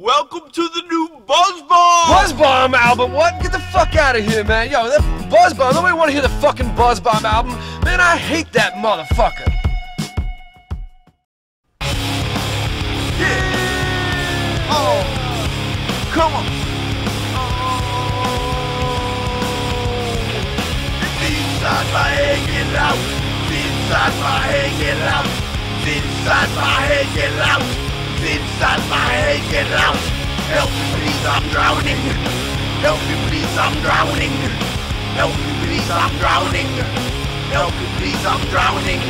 Welcome to the new Buz Bomb! Buz Bomb album? What? Get the fuck out of here, man. Yo, that Buz Bomb. Nobody want to hear the fucking Buz Bomb album. Man, I hate that motherfucker. Yeah! Oh! Come on! Inside my hanging out! Inside my hanging out! Inside my hanging out! Inside my hanging out! Help me please, I'm drowning! Help me please, I'm drowning! Help me please, I'm drowning! Help me please, I'm drowning!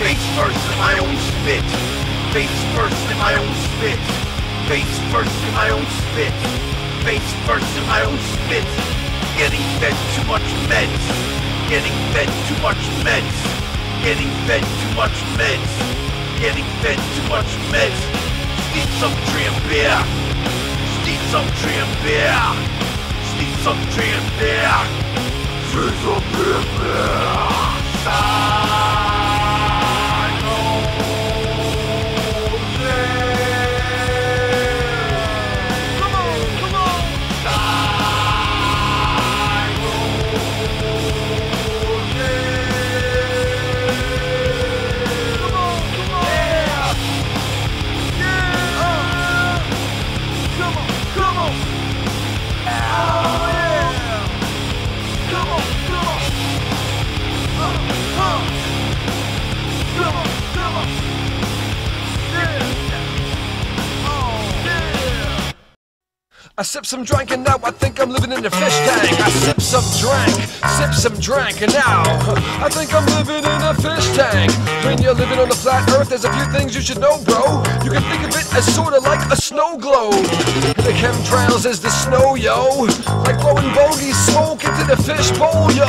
Face first in my own spit! Face first in my own spit! Face first in my own spit! Face first in my own spit! Getting fed too much meds! Getting fed too much meds! Getting fed too much meds! getting fed too much meds. Just need some tram beer. Just need some tram beer. Just need some tram beer. Just need some beer. I sip some drink and now I think I'm living in a fish tank. I sip some drink, sip some drink, and now I think I'm living in a fish tank. When you're living on the flat earth, there's a few things you should know, bro. You can think of it as sorta like a snow globe. The chemtrails is the snow, yo. Like blowing bogey smoke into the fish bowl, yo.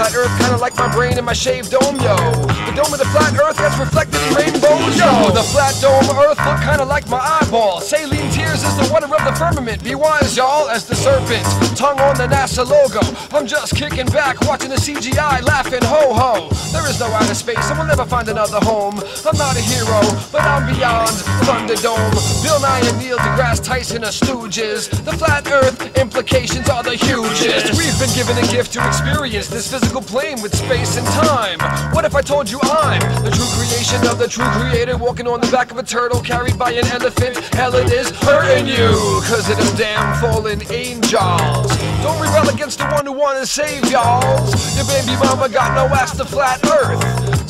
Flat earth kinda like my brain and my shaved dome, yo. The dome of the flat earth gets reflected in rainbows, yo. The flat dome earth look kinda like my eyeball. Saline tears is the water of the firmament. Be wise, y'all, as the serpent. Tongue on the NASA logo. I'm just kicking back, watching the CGI, laughing ho ho. There is no outer space, and we'll never find another home. I'm not a hero, but I'm beyond Thunderdome. Bill Nye and Neil deGrasse Tyson are stooges. The flat earth implications are the hugest. We've been given a gift to experience this physical plane with space and time. What if I told you I'm the true creation of the true creator, walking on the back of a turtle carried by an elephant? Hell, it is hurting you, cause of damn fallen angels. Don't rebel against the one who wanna save y'alls. Your baby mama got no ass to flat earth.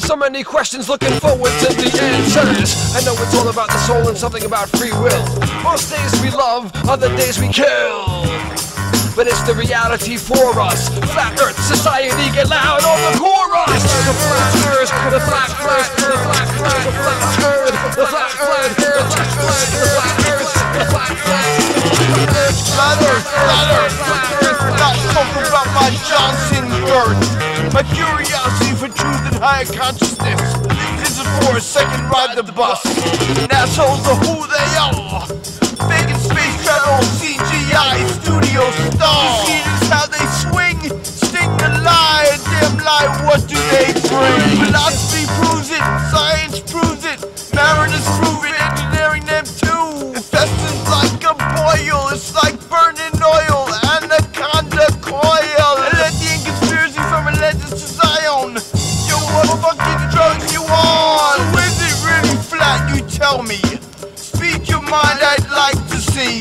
So many questions looking forward to the answers. I know it's all about the soul and something about free will. Most days we love, other days we kill. But it's the reality for us. Flat Earth Society, get loud on the chorus. The flat Earth, the flat Earth, the flat Earth, the flat Earth, the flat Earth, the flat Earth, the flat Earth, flat Earth. Not talking about my Johnson birth. My curiosity for truth and higher consciousness. Is for a second ride the bus. Assholes are who they are. Space travel, CGI, studio see this how they swing, sting the damn lie. What do they bring? Philosophy proves it, science proves it, mariners prove it, tell me. Speak your mind, I'd like to see.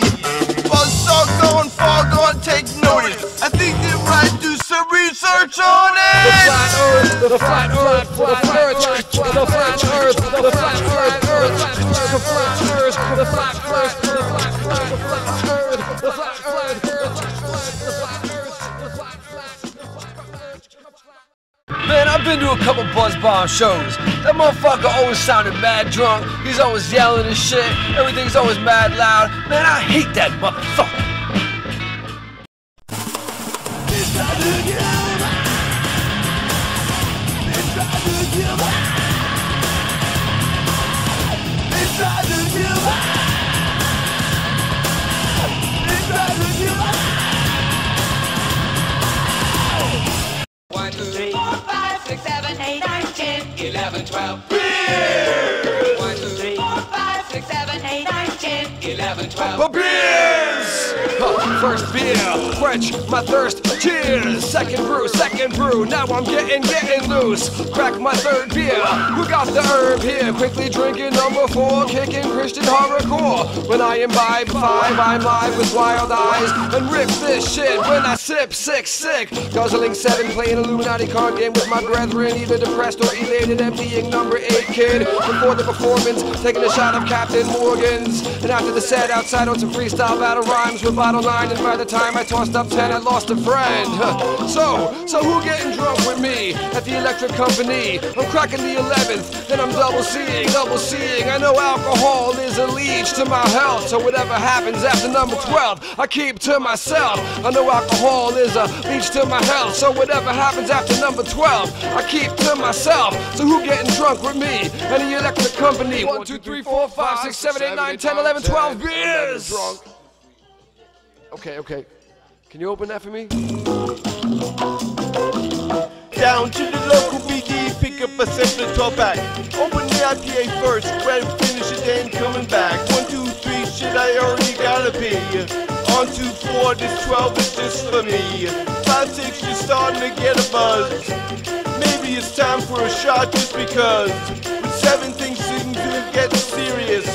Buzzsaw going far, gone take notice. I think they might do some research on The it. flat Earth, the flat Earth, the flat Earth, the flat Earth, the flat Earth, the flat Earth, the flat Earth, the flat Earth, Man, I've been to a couple Buz Bomb shows. That motherfucker always sounded mad drunk. He's always yelling and shit. Everything's always mad loud. Man, I hate that motherfucker. Five, 11, 12. Beers! 1, Beers! First beer, quench my thirst cheers. Second brew, second brew, now I'm getting, getting loose. Crack my third beer, who got the herb here? Quickly drinking number four, kicking Christian horrorcore. When I imbibe five, I'm live with wild eyes and rip this shit. When I sip, sick, sick. Guzzling seven, playing Illuminati card game with my brethren, either depressed or elated at being number eight kid. Before the performance, taking a shot of Captain Morgan's. And after the set, outside on some freestyle battle rhymes with bottle nine. And by the time I tossed up ten, I lost a friend. So, so who getting drunk with me at the Electric Company? I'm cracking the 11th, then I'm double seeing, double seeing. I know alcohol is a leech to my health. So whatever happens after number 12, I keep to myself. I know alcohol is a leech to my health. So whatever happens after number 12, I keep to myself. So who getting drunk with me and the Electric Company? 1, 2, 3, 4, 5, 6, 7, 8, 9, 10, 11, 12 beers! Okay, okay. Can you open that for me? Down to the local BD, pick up a and 12 pack. Open the IPA first, grab finish it, then coming back. One, two, three, shit, I already gotta be. On to four, this 12 is just for me. Five, six, you're starting to get a buzz. Maybe it's time for a shot just because. With seven, things to get serious.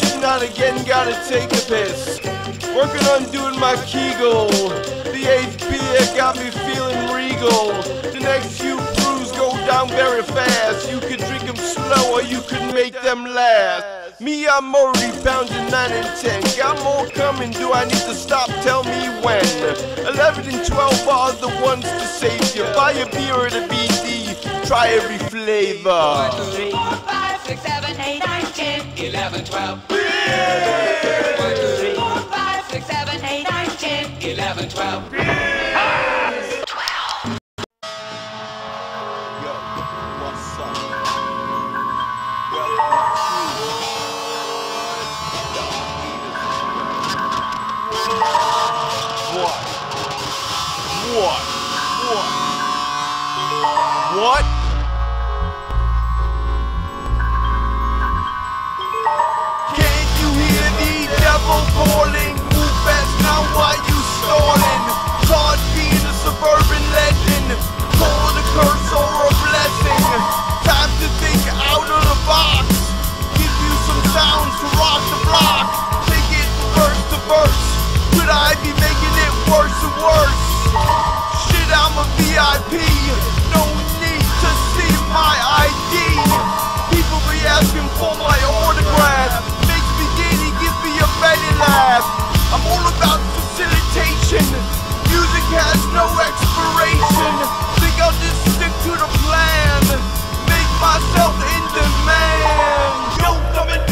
Shit, not again, gotta take a piss. Working on doing my Kegel. The eighth beer got me feeling regal. The next few brews go down very fast. You could drink them slow or you could make them last. Me, I'm already pounding 9 and 10. Got more coming, do I need to stop? Tell me when. 11 and 12 are the ones to save you. Buy a beer at a BD, try every flavor. 1, 2, 3, 4, 5, 6, 7, 8, 9, 10, 11, 12. 1, 11, 12. Yo, what's up? Welcome to What? What? What? What? Can't you hear the devil calling? Move fast now, why you stalling? Todd being a suburban legend. Call a curse or a blessing. Time to think out of the box. Give you some sounds to rock the block. Take it verse to verse. Could I be making it worse and worse? Shit, I'm a VIP. No need to see my ID. People be asking for my autograph. Makes me giddy, gives me a belly laugh. I'm all about facilitation. Music has no expiration. Think I'll just stick to the plan. Make myself in demand. Yo, come and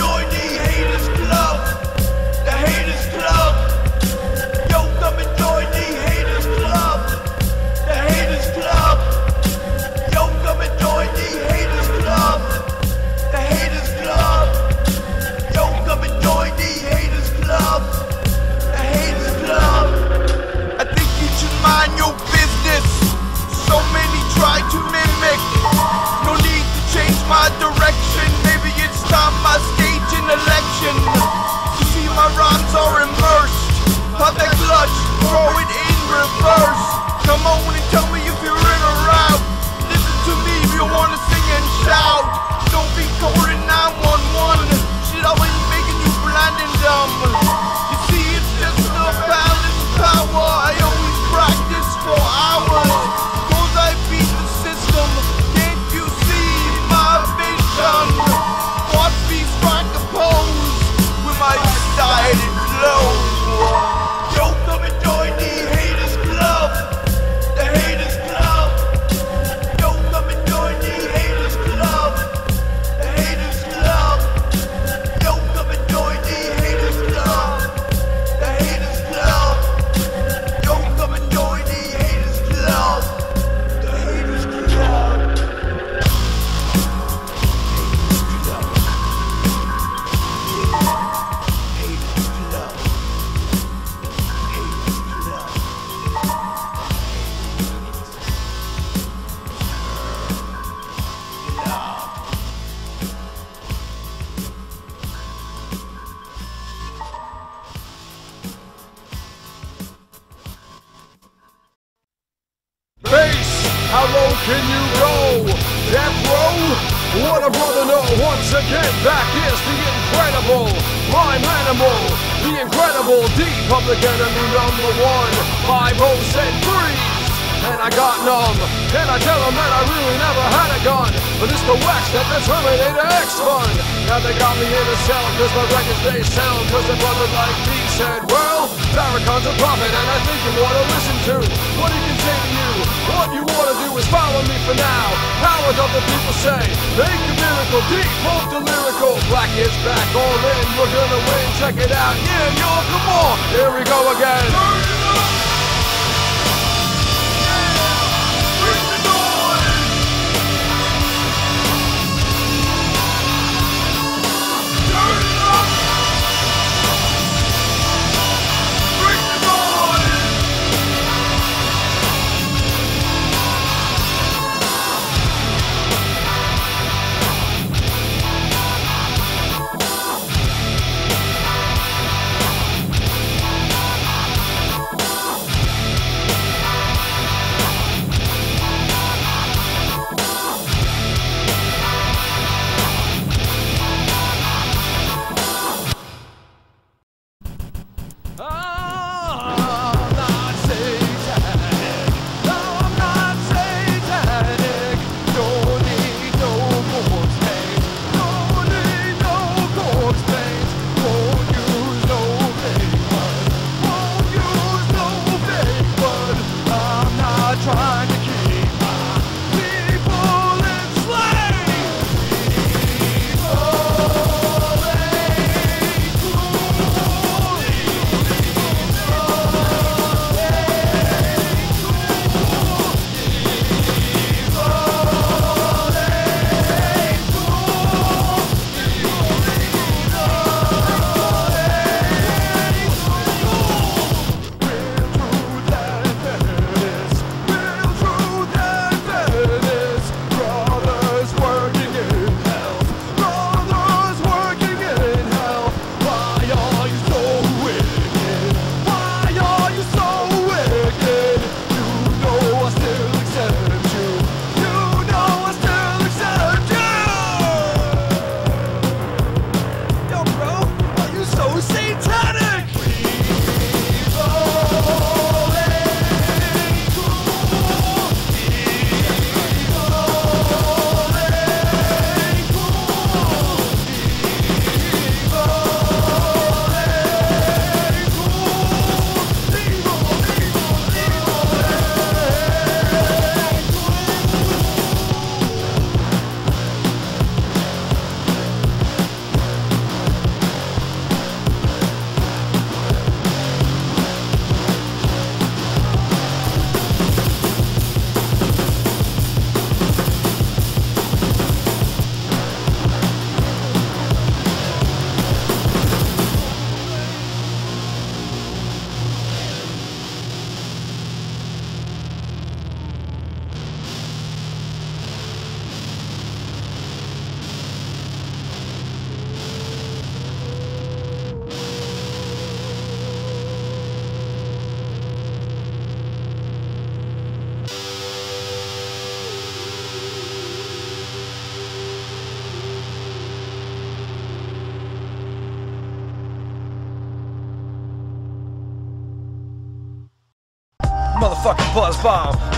throw it in reverse. Come on and tell me if you're in or out. Listen to me if you wanna sing and shout.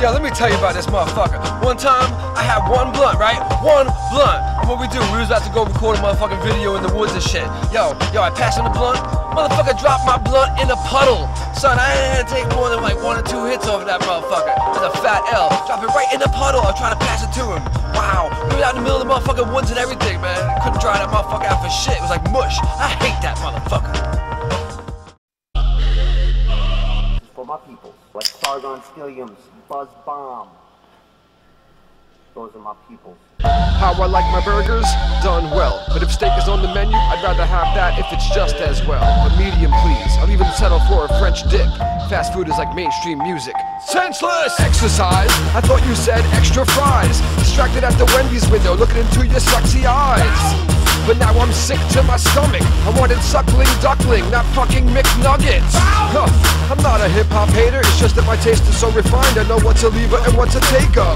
Yo, let me tell you about this motherfucker. One time, I had one blunt, right? One blunt. And what we do, we was about to go record a motherfucking video in the woods and shit. Yo, yo, I passed him the blunt. Motherfucker dropped my blunt in a puddle. Son, I ain't had to take more than like one or two hits over that motherfucker. It's a fat L. Drop it right in the puddle. I was trying to pass it to him. Wow. We were out in the middle of the motherfucking woods and everything, man. Couldn't dry that motherfucker out for shit. It was like mush. I hate that motherfucker. Skilliams, Buz Bomb. Those are my people. How I like my burgers? Done well. But if steak is on the menu, I'd rather have that if it's just as well. A medium, please. I'll even settle for a French dip. Fast food is like mainstream music. Senseless! Exercise? I thought you said extra fries. Distracted at the Wendy's window, looking into your sexy eyes. But now I'm sick to my stomach. I wanted suckling duckling, not fucking McNuggets. Huh, I'm not a hip hop hater, it's just that my taste is so refined. I know what to leave and what to take of.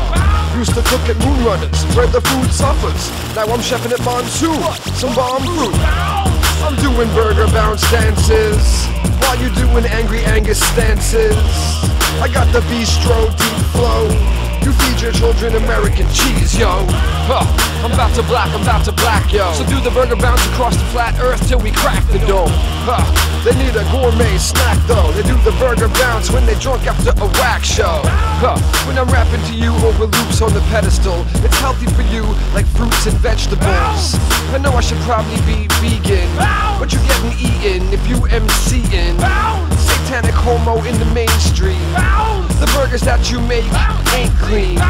Used to cook at Moonrunners, where the food suffers. Now I'm chefing at Monsoon, some bomb fruit. I'm doing burger bounce dances while you doing angry Angus stances. I got the bistro deep flow. You feed your children American cheese, yo. Huh, I'm about to black, I'm about to black, yo. So do the burger bounce across the flat earth till we crack the dome. Huh, they need a gourmet snack though. They do the burger bounce when they drunk after a whack show. Huh, when I'm rapping to you over loops on the pedestal, it's healthy for you like fruits and vegetables. I know I should probably be vegan, but you're getting eaten if you MCing. Satanic homo in the mainstream. The burgers that you make ain't clean.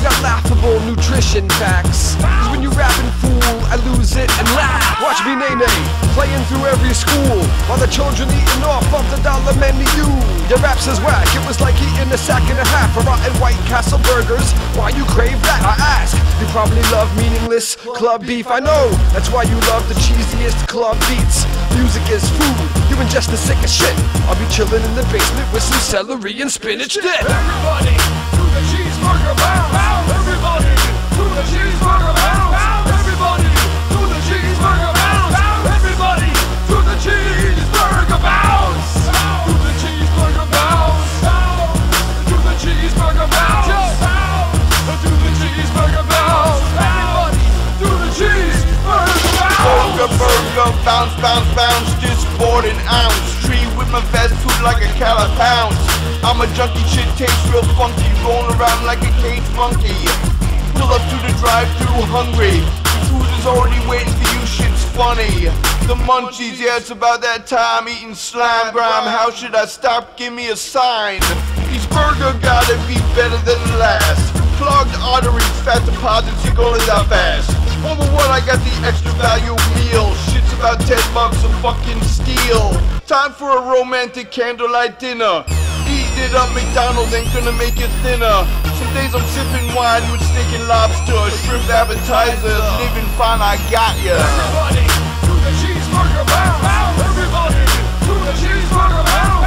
Got laughable nutrition facts. Cause when you rapping fool, I lose it and laugh. Watch me nay nay, playing through every school while the children eating off of the dollar menu. Your raps is whack, it was like eating a sack and a half of rotten White Castle burgers. Why you crave that? I ask. You probably love meaningless club beef, I know. That's why you love the cheesiest club beats. Music is food, you ingest the sickest shit. I'll be chilling in the basement with some celery and spinach dip. Everybody to the cheeseburger bounce. Everybody to the cheeseburger bounce. Everybody to the cheeseburger bounce. Everybody to the cheeseburger bounce. To the cheeseburger bounce. To the cheeseburger bounce. To the cheeseburger bounce. Everybody to the cheeseburger bounce. Burger, burger, bounce, bounce, bounce, just bought an ounce. With my fast food like a cal a pounce. I'm a junkie, shit tastes real funky, rolling around like a cage monkey. Pull up to the drive-through hungry. The food is already waiting for you, shit's funny. The munchies, yeah, it's about that time eating slime grime. How should I stop? Give me a sign. These burger gotta be better than the last. Clogged arteries, fat deposits, you're gonna fast. Over what I got the extra value meal. Shit's about 10 bucks of fucking steal. Time for a romantic candlelight dinner. Eat it up, McDonald's ain't gonna make you thinner. Some days I'm sipping wine with steak and lobster, shrimp appetizers, living fine, I got ya. Everybody to the cheeseburger bounce. Everybody to the cheeseburger bounce.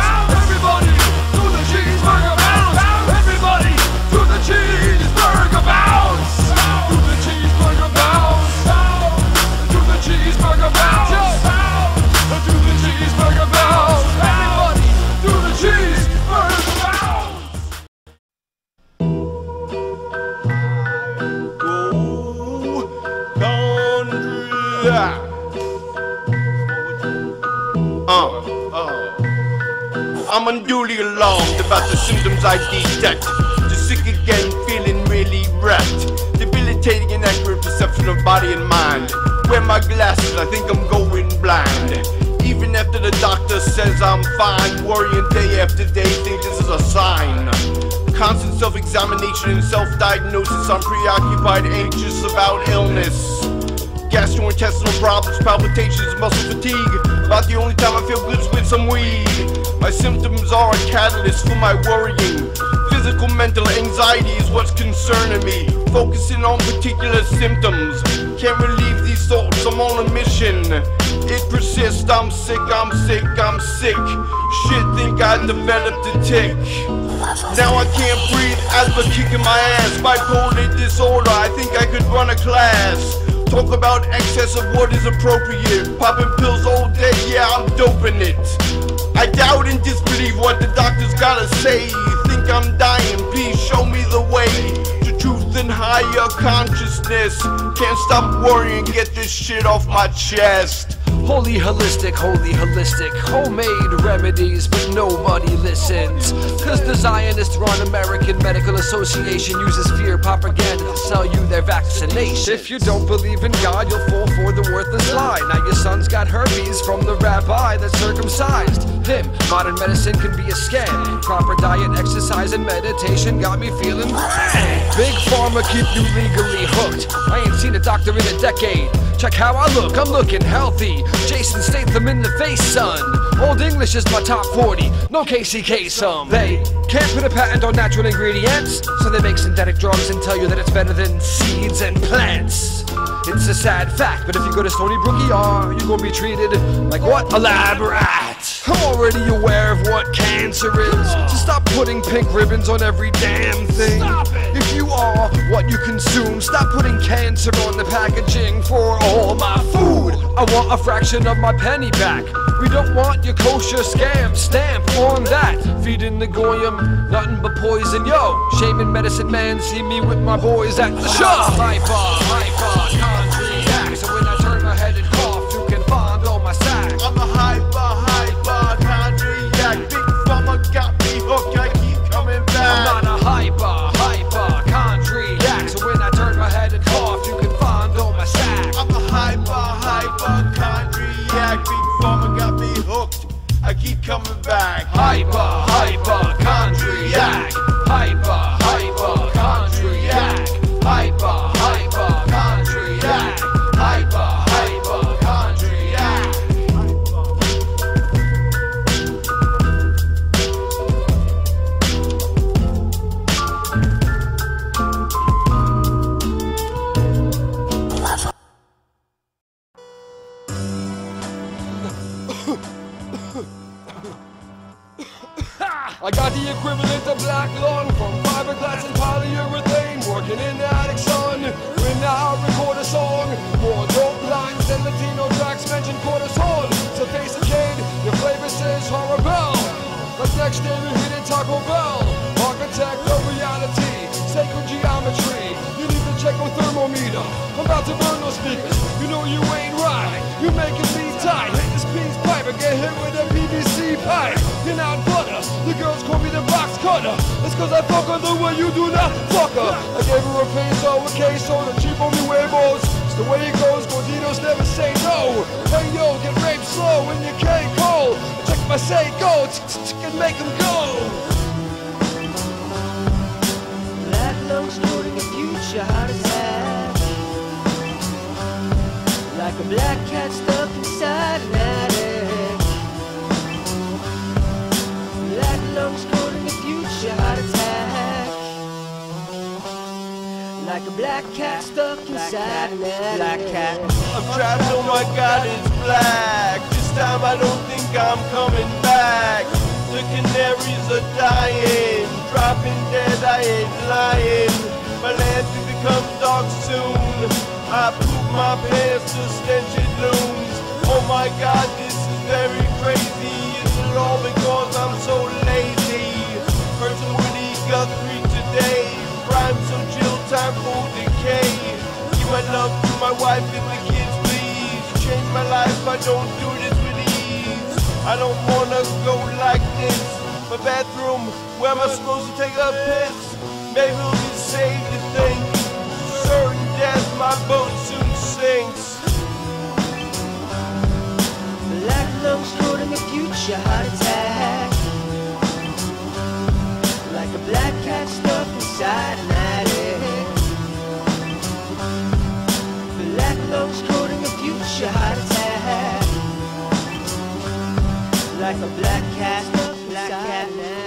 I'm unduly alarmed about the symptoms I detect. Just sick again, feeling really wrecked. Debilitating and accurate perception of body and mind. Wear my glasses, I think I'm going blind. Even after the doctor says I'm fine, worrying day after day, think this is a sign. Constant self-examination and self-diagnosis. I'm preoccupied, anxious about illness. Gastrointestinal problems, palpitations, muscle fatigue. About the only time I feel good is with some weed. My symptoms are a catalyst for my worrying. Physical, mental anxiety is what's concerning me. Focusing on particular symptoms. Can't relieve these thoughts, I'm on a mission. It persists, I'm sick, I'm sick, I'm sick. Shit, think I developed a tick. Now I can't breathe, asthma kicking my ass. Bipolar disorder, I think I could run a class. Talk about excess of what is appropriate. Popping pills all day, yeah, I'm doping it. I doubt and disbelieve what the doctors gotta say. Think I'm dying, please show me the way to truth and higher consciousness. Can't stop worrying, get this shit off my chest. Holy holistic, holy holistic, homemade remedies, but nobody listens. Cause the Zionist run American Medical Association uses fear propaganda to sell you their vaccination. If you don't believe in God, you'll fall for the worthless lie. Now your son's got herpes from the rabbi that circumcised. Modern medicine can be a scam. Proper diet, exercise, and meditation got me feeling grand. Big pharma keep you legally hooked. I ain't seen a doctor in a decade. Check how I look, I'm looking healthy. Jason Statham in the face, son. Old English is my top 40, no KCK some. They can't put a patent on natural ingredients, so they make synthetic drugs and tell you that it's better than seeds and plants. It's a sad fact, but if you go to Stony Brook ER, you're gonna be treated like what? A lab rat. I'm already aware of what cancer is, so stop putting pink ribbons on every damn thing. Stop. If you are what you consume, stop putting cancer on the packaging for all my food. I want a fraction of my penny back. We don't want your kosher scam stamp on that. Feeding the goyim, nothing but poison. Yo, shaman medicine man, see me with my boys at the show. Hyper, hyper, chondriac. Back. Hyper, hyper, black lung from fiberglass and polyurethane, working in the attic sun. When I record a song, more dope lines than Latino tracks mention cortisone. So face a kid, your flavor says horrible. Like next day we hit it Taco Bell. Architect of reality, sacred geometry. You need to check your thermometer. I'm about to burn those speakers. You know you ain't right. You're making me tight. Hit this piece pipe and get hit with a PVC pipe. You're not butter. The girls call me the box cutter. It's cause I fuck her the way you do not fuck her. I gave her a peso, oh, a queso, the cheap on me huevos. It's the way it goes, gorditos never say no. Hey yo, get raped slow when you can't call. Check my say go, and make them go. Black lungs holding a future heart attack. Like a black cat stuck Like a black cat stuck inside an attic. Black cat. I'm trapped, oh my god, it's black. This time I don't think I'm coming back. The canaries are dying, dropping dead, I ain't lying. My land will become dark soon. I poop my pants, to stench it looms. Oh my god, this is very crazy. Is it all because I'm so lazy? Time for decay. Give my love to my wife and the kids, please. Change my life, I don't do this with ease. I don't wanna go like this. My bathroom, where am I supposed to take a piss? Maybe we'll be saved to think. Certain death, my boat soon sinks. Black lungs holding a future heart attack. Like a black cat stuck inside Like a black cat stuck black cat, black cat.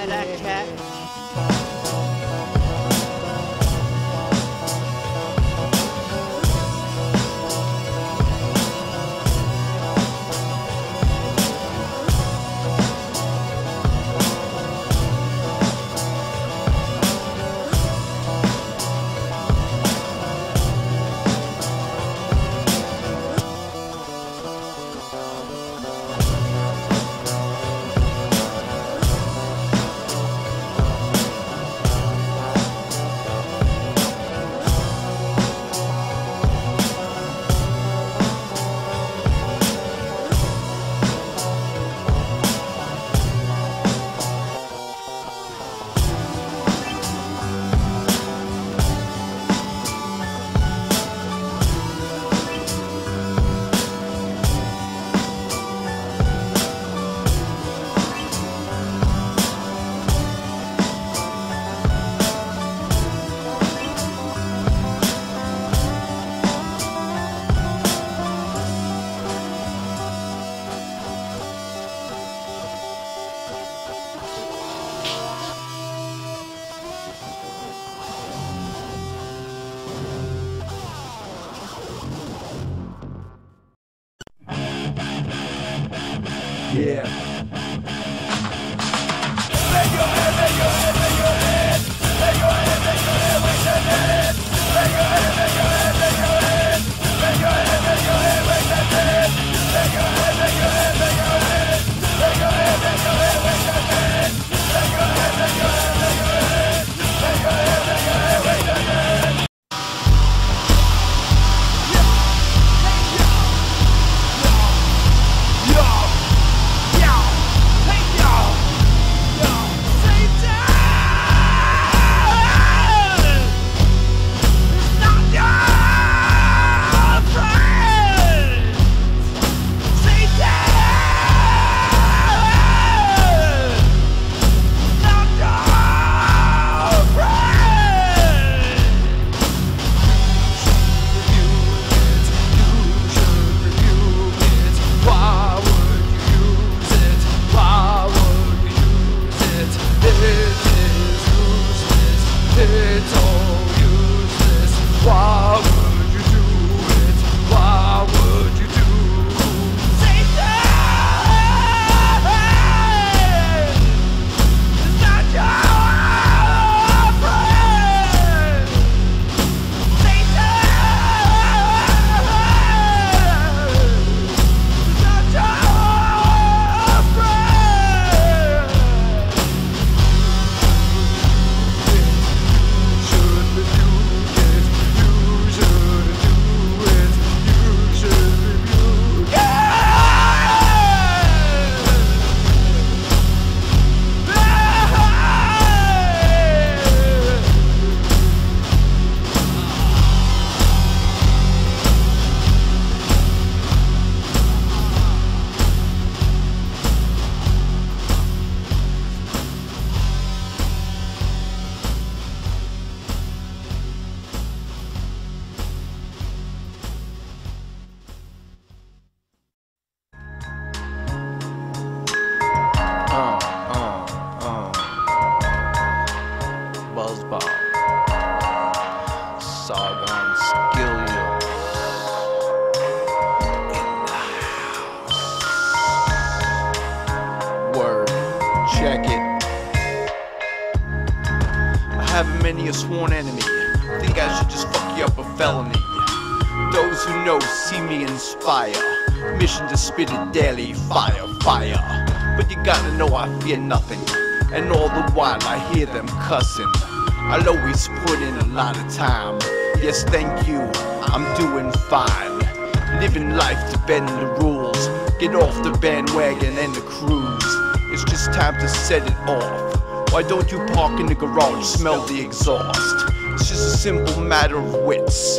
Bend the rules. Get off the bandwagon and the cruise. It's just time to set it off. Why don't you park in the garage, smell the exhaust? It's just a simple matter of wits.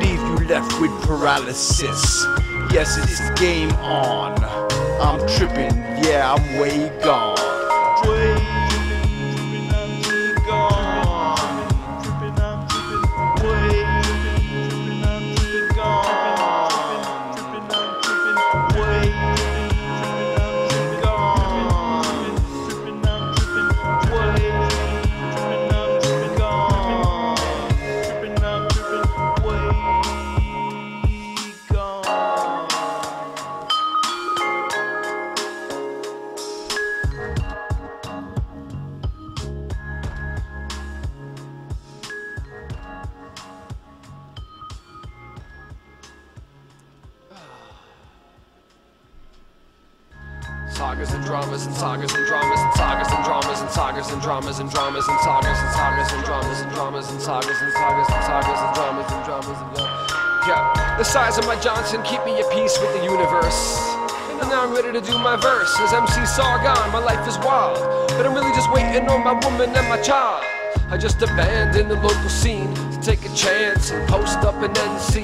Leave you left with paralysis. Yes, it's game on. I'm tripping, yeah, I'm way gone. Sargon, my life is wild. But I'm really just waiting on my woman and my child. I just abandoned the local scene to take a chance and post up an NC.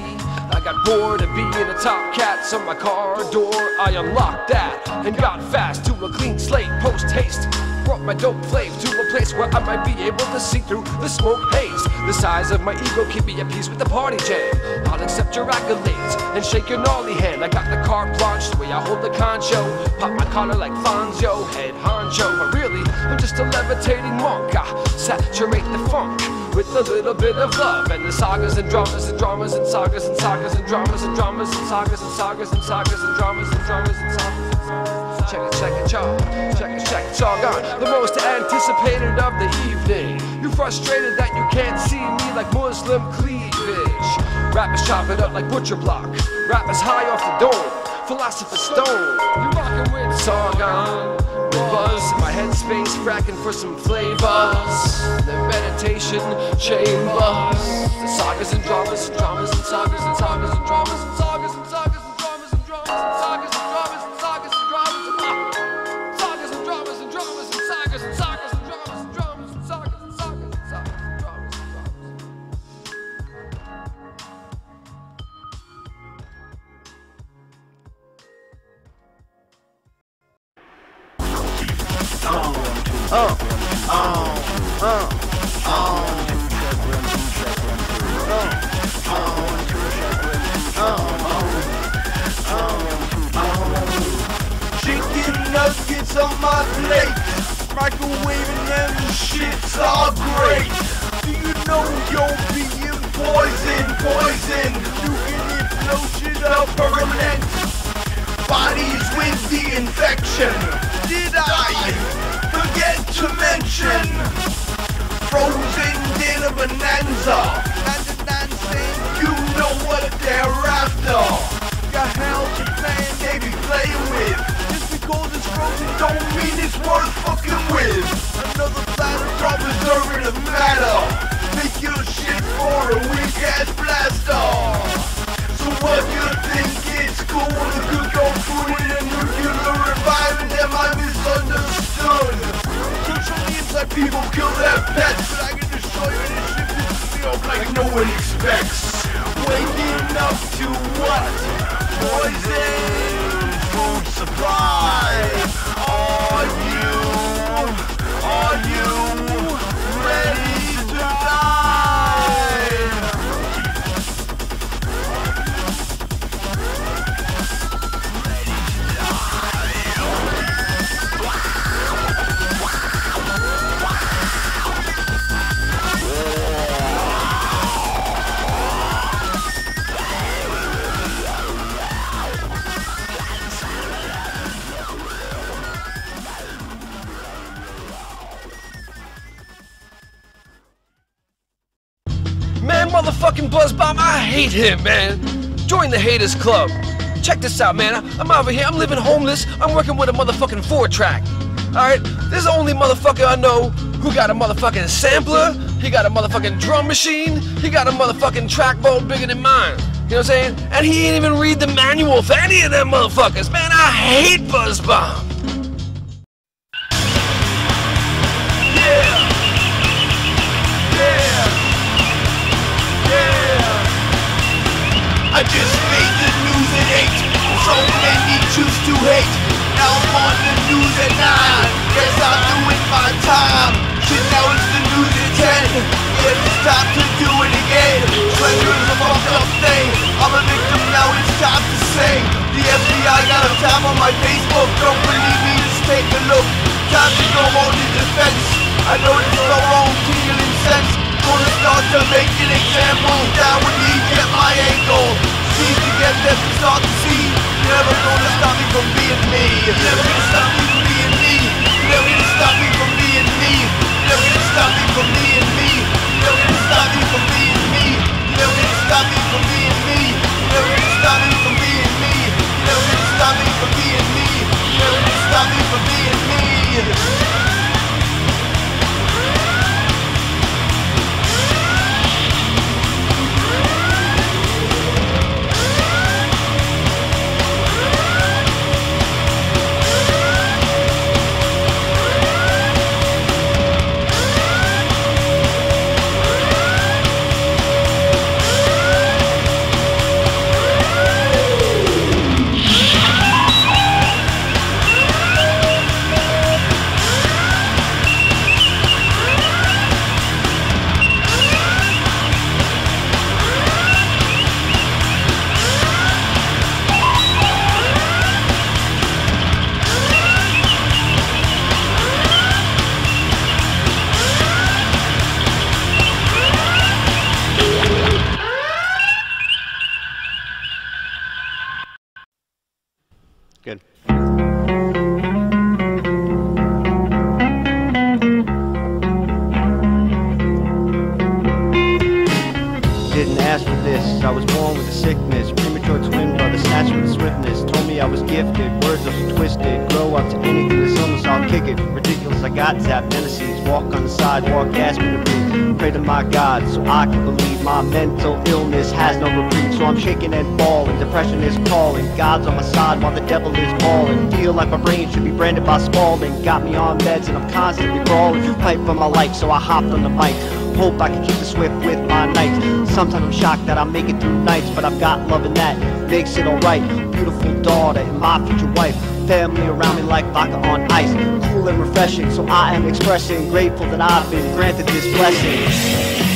I got bored of being a top cat, so my car door I unlocked that and got fast to a clean slate post haste. Brought my dope flame to place where I might be able to see through the smoke haze. The size of my ego keep me at peace with the party jam. I'll accept your accolades and shake your gnarly hand. I got the carte blanche, the way I hold the concho. Pop my collar like Fonzo, head honcho. But really, I'm just a levitating monk. I saturate the funk with a little bit of love and the sagas and dramas and dramas and sagas and sagas and dramas and dramas and sagas and sagas and sagas and dramas and dramas and sagas. Check it, check it, y'all. Check it, check it, y'all gone. The most anticipated of the evening. You frustrated that you can't see me like Muslim cleavage. Rappers chop it up like butcher block. Rappers high off the dome. Philosopher stone. You rockin' with Sargon. Uh, buzz in my headspace, cracking for some flavors. The meditation chambers. The sagas and dramas and dramas and sagas and sagas and dramas and sagas Chicken nuggets on my plate. Microwaving them shits are great. Do you know you're being poison, poison? You can implosion up permanent. Bodies with the infection. Did I forget to mention? Frozen dinner bonanza. And you know what they're after. Got hell Japan they be playing with. Just because it's frozen don't mean it's worth fucking with. Another platter drop is over the matter. Make your shit for a weak ass blaster. So what you think it's cool no. Waking up to what? Poison food supply. Hate him, man. Join the haters club. Check this out, man. I'm over here. I'm living homeless. I'm working with a motherfucking four track. All right, this is the only motherfucker I know who got a motherfucking sampler. He got a motherfucking drum machine. He got a motherfucking trackball bigger than mine. You know what I'm saying? And he ain't even read the manual for any of them motherfuckers. Man, I hate Buz time to do it again. Slender is a fucked up thing. I'm a victim now, it's time to say. The FBI got a tab on my Facebook. Don't believe me, just take a look. Time to go on in defense. I know it's so wrong, tingling sense. Gonna start to make an example. Down with me, get my ankle. See to get them to start to see. Never gonna stop me from being me. Never gonna stop me from being me. Never gonna stop me stop me from being me. You're never gonna stop me from being me. You're never gonna stop me from being me. You're never gonna stop me from being me. You're never gonna stop me from being me. You're never gonna stop me from being me. life, so I hopped on the bike. Hope I can keep it swift with my nights. Sometimes I'm shocked that I make it through nights, but I've got love in that makes it alright. Beautiful daughter and my future wife. Family around me like vodka on ice. Cool and refreshing, so I am expressing. Grateful that I've been granted this blessing.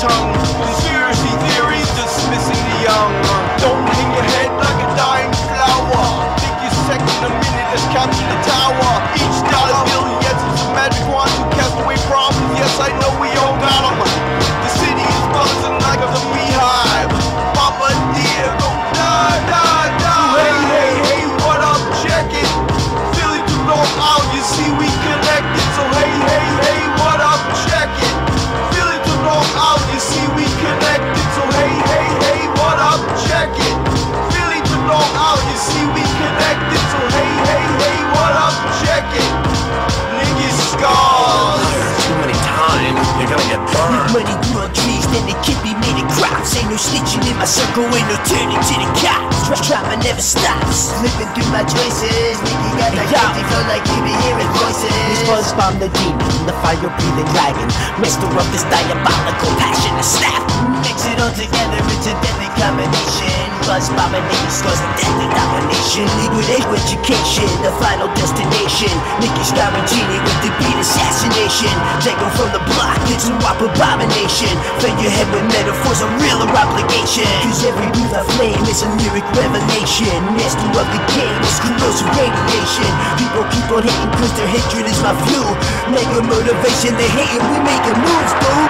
tongue. Snitching in my circle, ain't no turning to the cops. Trauma never stops. Living through my choices, making got that crazy feel like you be hearing voices. This Buz Bomb the demon, the fire breathing dragon. Master of this diabolical passion and snap. Mix it all together, it's a deadly combination. Buzz bombinating scores a deadly domination. Liquidate education, the final destination. Nicky Scarantini with the beat assassination. Tango from the block, it's a wop abomination. Fill your head with metaphors, a real or obligation. Cause every breath I flame is a lyric revelation. Master of the game is corrosive radiation. People keep on hating cause their hatred is my fuel. Mega motivation, they hating, we making moves, dude.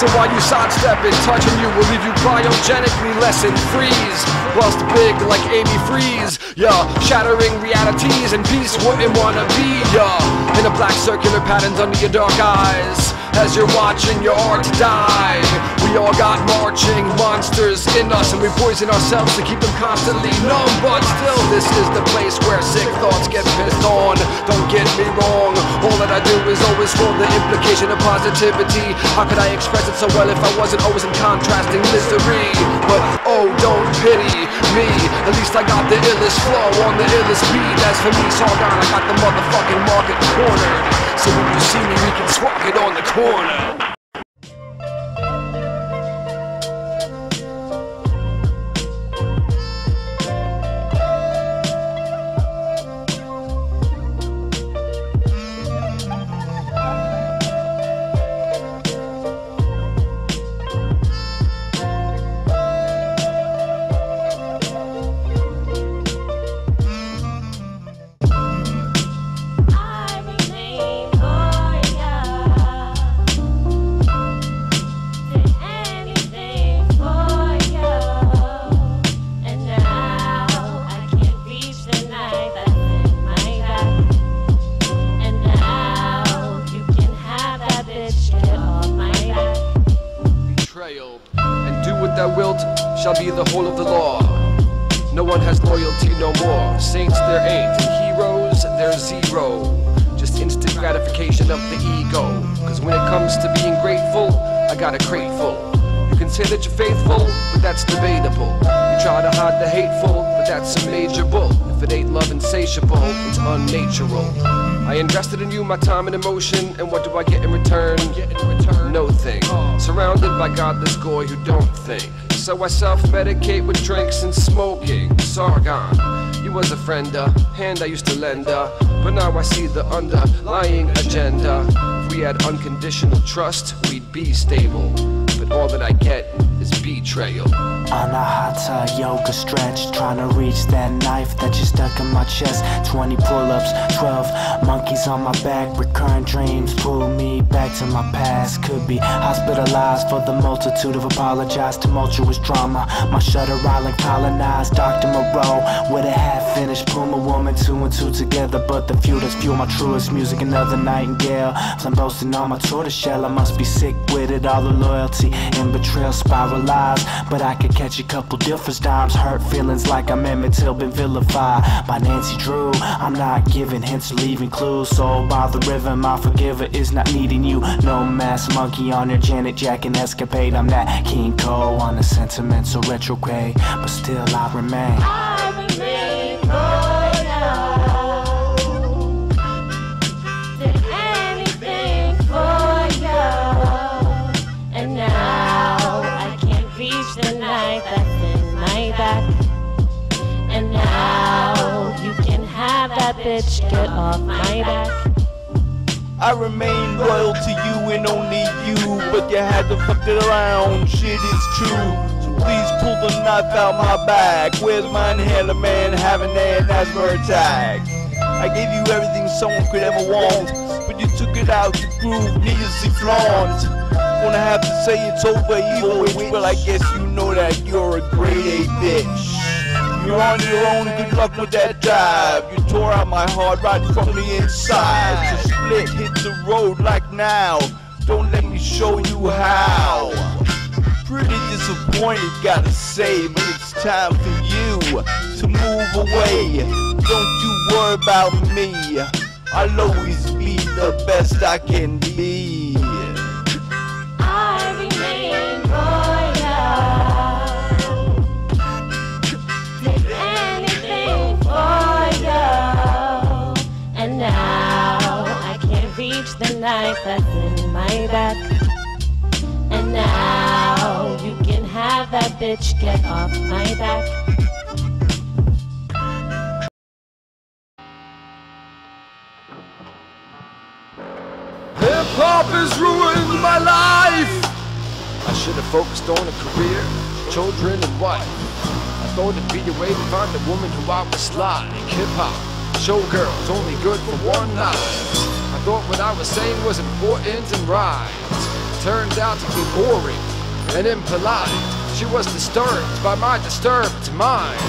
So while you sidestepping, touching you will leave you cryogenically less in freeze. Whilst big like Amy Freeze, yeah, shattering realities and peace wouldn't wanna be, yeah. In the black circular patterns under your dark eyes, as you're watching your art die. We all got marching monsters in us, and we poison ourselves to keep them constantly numb. But still, this is the place where sick thoughts get pissed on. Don't get me wrong, all that I do is always for the implication of positivity. How could I express it so well if I wasn't always in contrasting misery? But oh, don't pity me. At least I got the illest flow on the illest beat. As for me, Sargon, I got the motherfucking market cornered. So when you see me, we can swap it on the corner. I thou wilt shall be the whole of the law. No one has loyalty no more. Saints there ain't, heroes there's zero. Just instant gratification of the ego. Cause when it comes to being grateful, I got a crate full. You can say that you're faithful, but that's debatable. You try to hide the hateful, but that's a major bull. If it ain't love insatiable, it's unnatural. I invested in you my time and emotion, and what do I get in return? No thing. Surrounded by godless goy who don't think. So I self-medicate with drinks and smoking. Sargon, you was a friend, a hand I used to lend her, but now I see the underlying agenda. If we had unconditional trust, we'd be stable. But all that I get is betrayal. Anahata uh, yoga stretch, trying to reach that knife that you stuck in my chest. 20 pull ups, 12 monkeys on my back, recurrent dreams pull me back to my past. Could be hospitalized for the multitude of apologized, tumultuous drama. My shutter island colonized, Dr. Moreau with a half finished Puma woman, two and two together. But the few that's fuel my truest music, another nightingale. So I'm boasting on my tortoise shell, I must be sick with it. All the loyalty and betrayal spiralized. But I could catch a couple different dimes, hurt feelings like I'm Emmett Till been vilified by Nancy Drew. I'm not giving hints, leaving clues. So by the river, my forgiver is not needing you. No mass monkey on your Janet Jack and escapade. I'm that King Cole on a sentimental retrograde, but still. I remain that bitch get off my back. I remain loyal to you and only you, but you had to fuck it around. Shit is true. So please pull the knife out my back. Where's my inhaler man having an asthma attack? I gave you everything someone could ever want, but you took it out to groove, needlessly flaunt. Gonna have to say it's over, evil witch. Well, I guess you know that you're a grade A bitch. You're on your own, good luck with that dive. You tore out my heart right from the inside. So split, hit the road like now. Don't let me show you how. Pretty disappointed, gotta say, but it's time for you to move away. Don't you worry about me. I'll always be the best I can be. Knife that's in my back. And now you can have that bitch get off my back. Hip hop has ruined my life. I should have focused on a career, children, and wife. I thought it'd be a way to find a woman who I was like. Hip hop, showgirls, only good for one night. I thought what I was saying was important and right. Turned out to be boring and impolite. She was disturbed by my disturbed mind.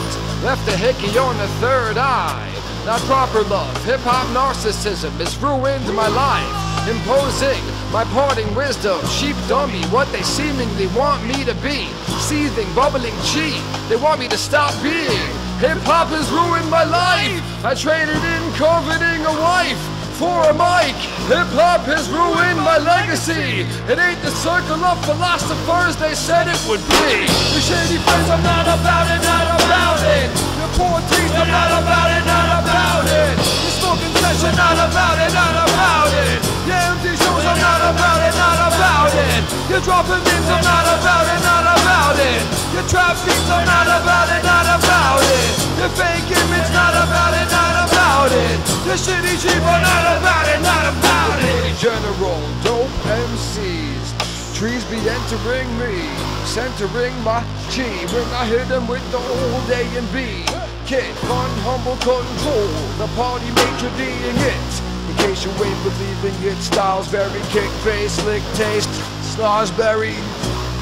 Left a hickey on the third eye. Not proper love, hip hop narcissism has ruined my life. Imposing my parting wisdom, sheep dummy, what they seemingly want me to be. Seething, bubbling cheap, they want me to stop being. Hip hop has ruined my life. I traded in coveting a wife for a mic. Hip hop has ruined my legacy. It ain't the circle of philosophers they said it would be. The shady friends, I'm not about it, not about it. Your poor teeth, I'm not about it, not about it. Smoking session, not about it, not about it. Your empty shows, I'm not about it, not about it. You're dropping names, I'm not about it, not about it. Your trap beats, I'm not about it, not about it. Your fake image, not about it, not about it. Your shitty cheap, I'm not about it, not about it. General, dope MCs. Trees be entering me, centering my chi when I hit them with the old A and B. Kid, fun, humble control, the party major D'ing it. In case you ain't believing it, styles very kick face, slick taste, Slarsberry.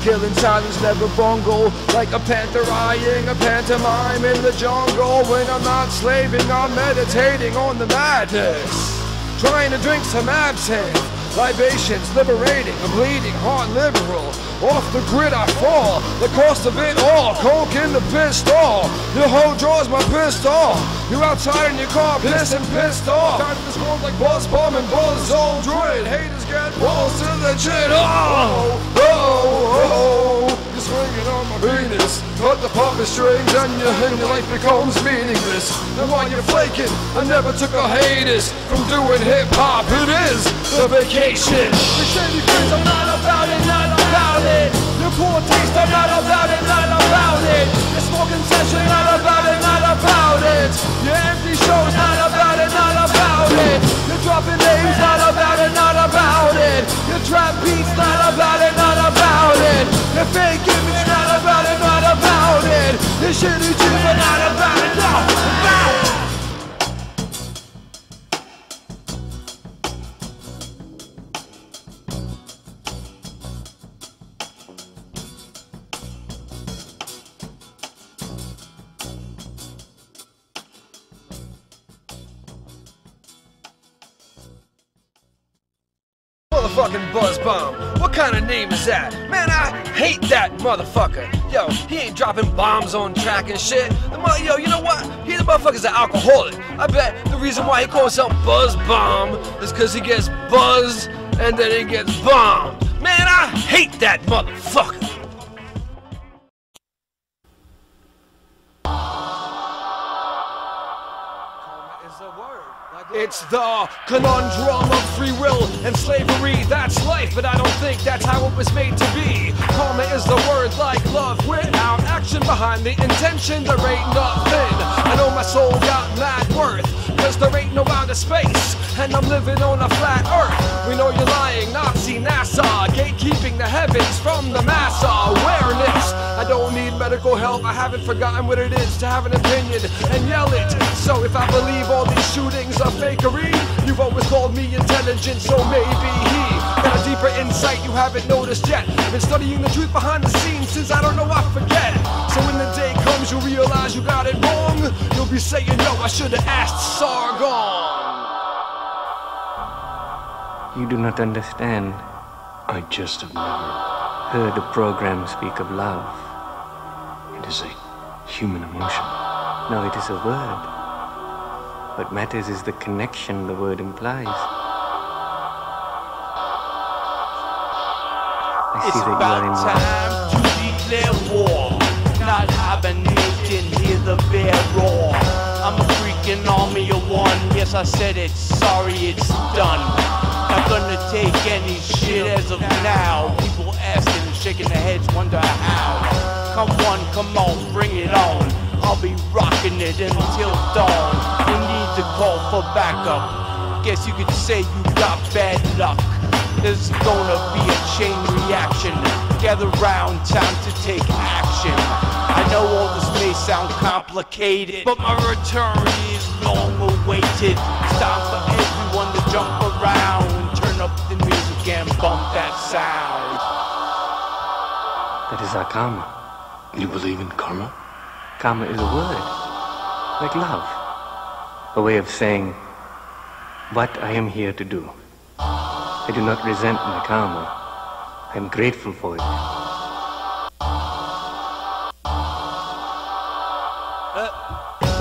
Killing silence, never bungle. Like a panther eyeing a pantomime in the jungle. When I'm not slaving, I'm meditating on the madness. Trying to drink some absinthe Libations liberating, I'm bleeding, heart liberal. Off the grid I fall, the cost of it all. Coke in the pistol, your whole draws my pistol You outside in your car, pissing pissed off. Time to score like Buz Bomb and Buzz Aldrin Haters get balls to the chin, oh, oh, oh You're swinging on my penis Cut the puppet strings and your, and your life becomes meaningless. And while you're flaking, I never took a hiatus From doing hip-hop, it is the vacation. The shady friends, I'm not about it, not about it. Your poor taste, I'm not about it, not about it. Your smoking session, not about it, not about it. Your empty shows, not it. You're dropping names, not about it, not about it. Your trap beats, not about it, not about it. Your fake image, not about it, not about it. Your shitty but not about it, no, about it Motherfucking Buz Bomb. What kind of name is that? Man, I hate that motherfucker. Yo, he ain't dropping bombs on track and shit. The mo- yo, you know what? He the motherfucker's an alcoholic. I bet the reason why he calls himself Buz Bomb is because he gets buzzed and then he gets bombed. Man, I hate that motherfucker. The conundrum of free will and slavery. That's life, but I don't think that's how it was made to be. Karma is the word like love without action behind the intention. There ain't nothing. I know my soul got mad worth, cause there ain't no outer space. And I'm living on a flat earth. We know you're lying, Nazi NASA, gatekeeping the heavens from the mass Awareness. I don't need medical help. I haven't forgotten what it is to have an opinion and yell it. So if I believe all these shootings are fakery, you've always called me intelligent, so maybe he got a deeper insight you haven't noticed yet. Been studying the truth behind the scenes since I don't know I forget. So when the day comes you realize you got it wrong, you'll be saying, no, I should have asked Sargon. You do not understand. I just have never. Heard a program speak of love. It is a human emotion. No, it is a word. What matters is the connection the word implies. I It's see that you about are in time to declare war. Not hear the bear roar. I'm a freaking army of one. Yes, I said it. Sorry, it's done. Not gonna take any shit as of now. People asking and shaking their heads, wonder how. Come on, come on, bring it on. I'll be rocking it until dawn. You need to call for backup. Guess you could say you got bad luck. There's gonna be a chain reaction. Gather round, time to take action. I know all this may sound complicated, but my return is long awaited. It's time for everyone to jump around bump that sound. That is our karma. You believe in karma? Karma is a word, like love. A way of saying what I am here to do. I do not resent my karma. I am grateful for it.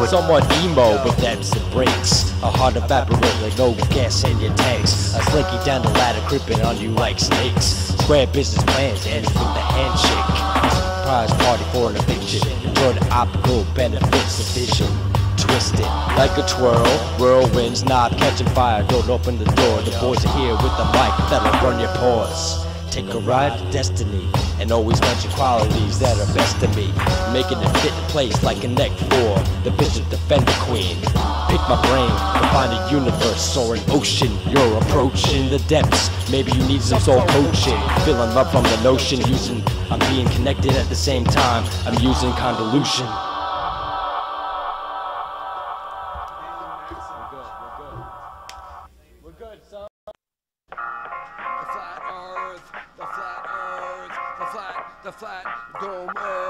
Somewhat emo, but that's the brakes. A heart evaporate like no gas in your tanks. A slinky down the ladder, creeping on you like snakes. Square business plans ends with the handshake. Surprise party for an eviction. Enjoy the optical benefits of vision. Twisted like a twirl, whirlwinds not catching fire. Don't open the door. The boys are here with the mic that'll burn your pores. Take a ride to destiny and always mention qualities that are best of me. Making it fit in place like a neck for the vision defender queen. Pick my brain to find a universe or an ocean. You're approaching the depths. Maybe you need some soul coaching. Feeling love from the notion. Using, I'm being connected at the same time. I'm using convolution. Flat, dome.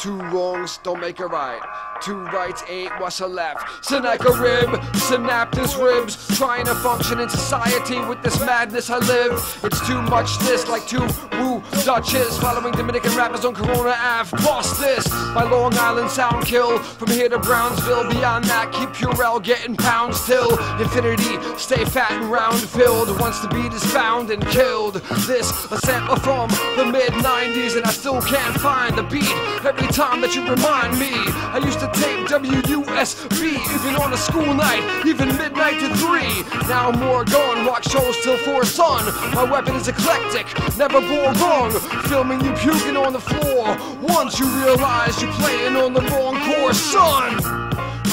Two wrongs don't make a right. Two rights ain't what's a left. Sennacherib, synaptus ribs. Trying to function in society with this madness I live. It's too much this, like two woo Dutches. Following Dominican rappers on Corona Ave. Boss this, by Long Island Sound Kill. From here to Brownsville, beyond that, keep Purell getting pounds till infinity. Stay fat and round filled. Once the beat is found and killed. This, a sample from the mid 90s, and I still can't find the beat. Every time that you remind me, I used to tape WUSB, even on a school night, even midnight to three. Now more gone, rock shows till four sun. My weapon is eclectic, never bore wrong. Filming you puking on the floor. Once you realize you're playing on the wrong course, son.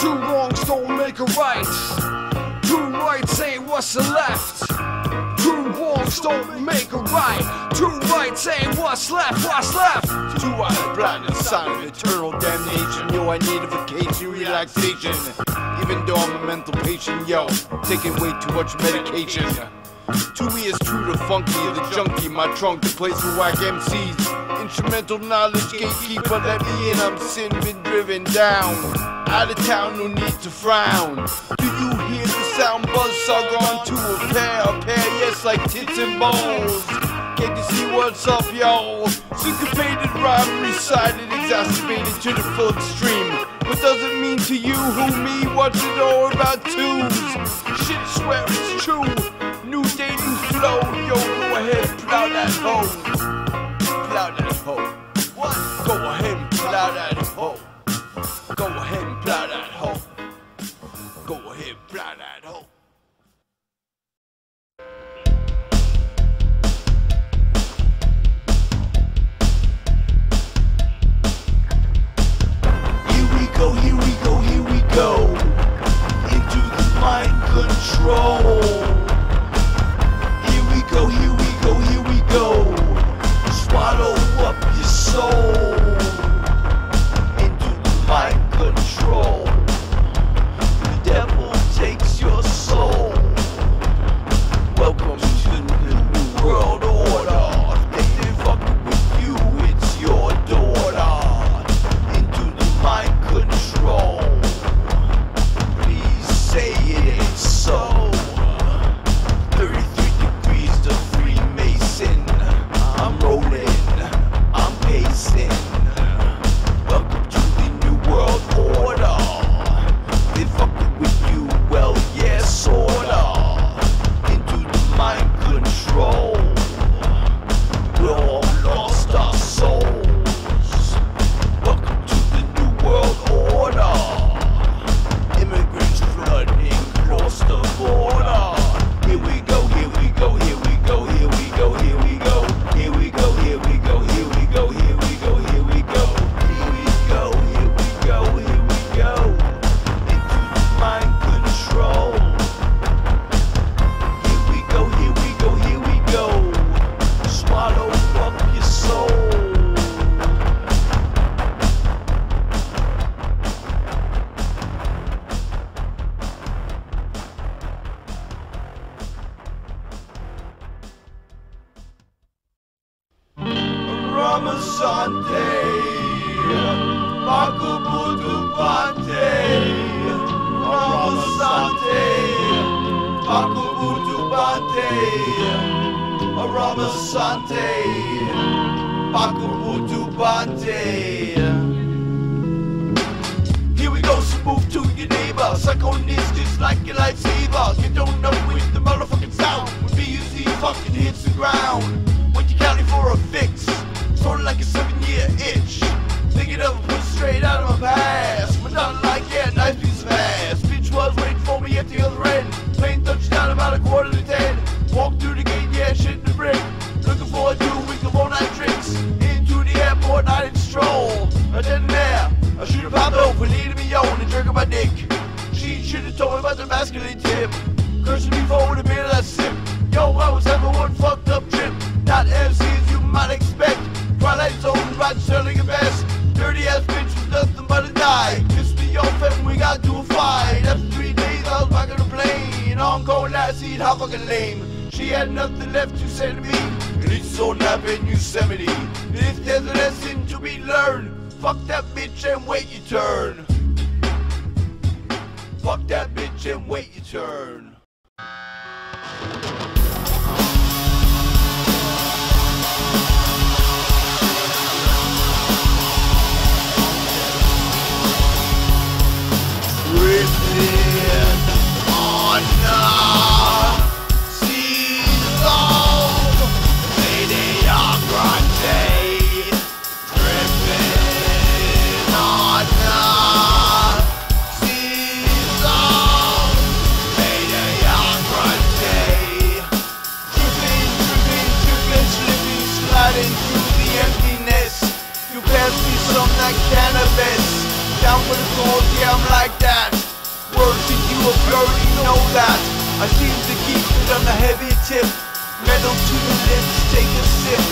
Two wrongs don't make a right. Two rights ain't what's left. Wrongs don't make a right. Two rights ain't what's left. What's left? Two eyes blind and of eternal damnation. Yo, I need a vacation, relaxation. Even though I'm a mental patient, yo, taking way too much medication. Two ears true to funky, the junkie, my trunk, the place for whack MCs. Instrumental knowledge gatekeeper, let me in, I'm sin, been driven down. Out of town, no need to frown. Do you sound buzz on to a pair, a pair, yes, like tits and balls. Get to see what's up, yo. Syncopated rhyme, recited, exacerbated to the full extreme. What does it mean to you, who, me? What's it all about twos? Shit, swear it's true. New day, new flow. Yo, go ahead, plow that hoe. Plow that hoe. What? Go ahead and plow that hoe. Go ahead and plow that control. Here we go, here we go, here we go. Swallow up your soul. Ramasante, Bakubutu Bante, Ramasante, Bakubutu Bante, Ramasante, Bakubutu Bante. Here we go, so move to your neighbor. Psychonist just like your lifesaver. You don't know with the motherfucking sound. When BUZ fucking hits the ground. What you counting for a fix? Of like a seven year itch. Thinking of a push straight out of my past. But not like, yeah, nice piece of ass. Bitch was waiting for me at the other end. Plane touchdown about a quarter to ten. Walk through the gate, yeah, shit in the brick. Looking for a two week of all night drinks. Into the airport, I didn't stroll. I didn't there. I should have popped open, needed me own and jerking my dick. She should have told me about the masculine tip. Rod Serling best. Dirty ass bitch was nothing but a die. Kiss me off and we got to a fight. After three days, I was back on the plane. Ongoing last seat, how fucking lame. She had nothing left to say to me. And it's so nap in Yosemite. And if there's a lesson to be learned, fuck that bitch and wait your turn. Fuck that bitch and wait your turn. Cause, yeah, I'm like that. Word to you, if you already know that. I seem to keep it on the heavy tip. Metal to the lips, take a sip.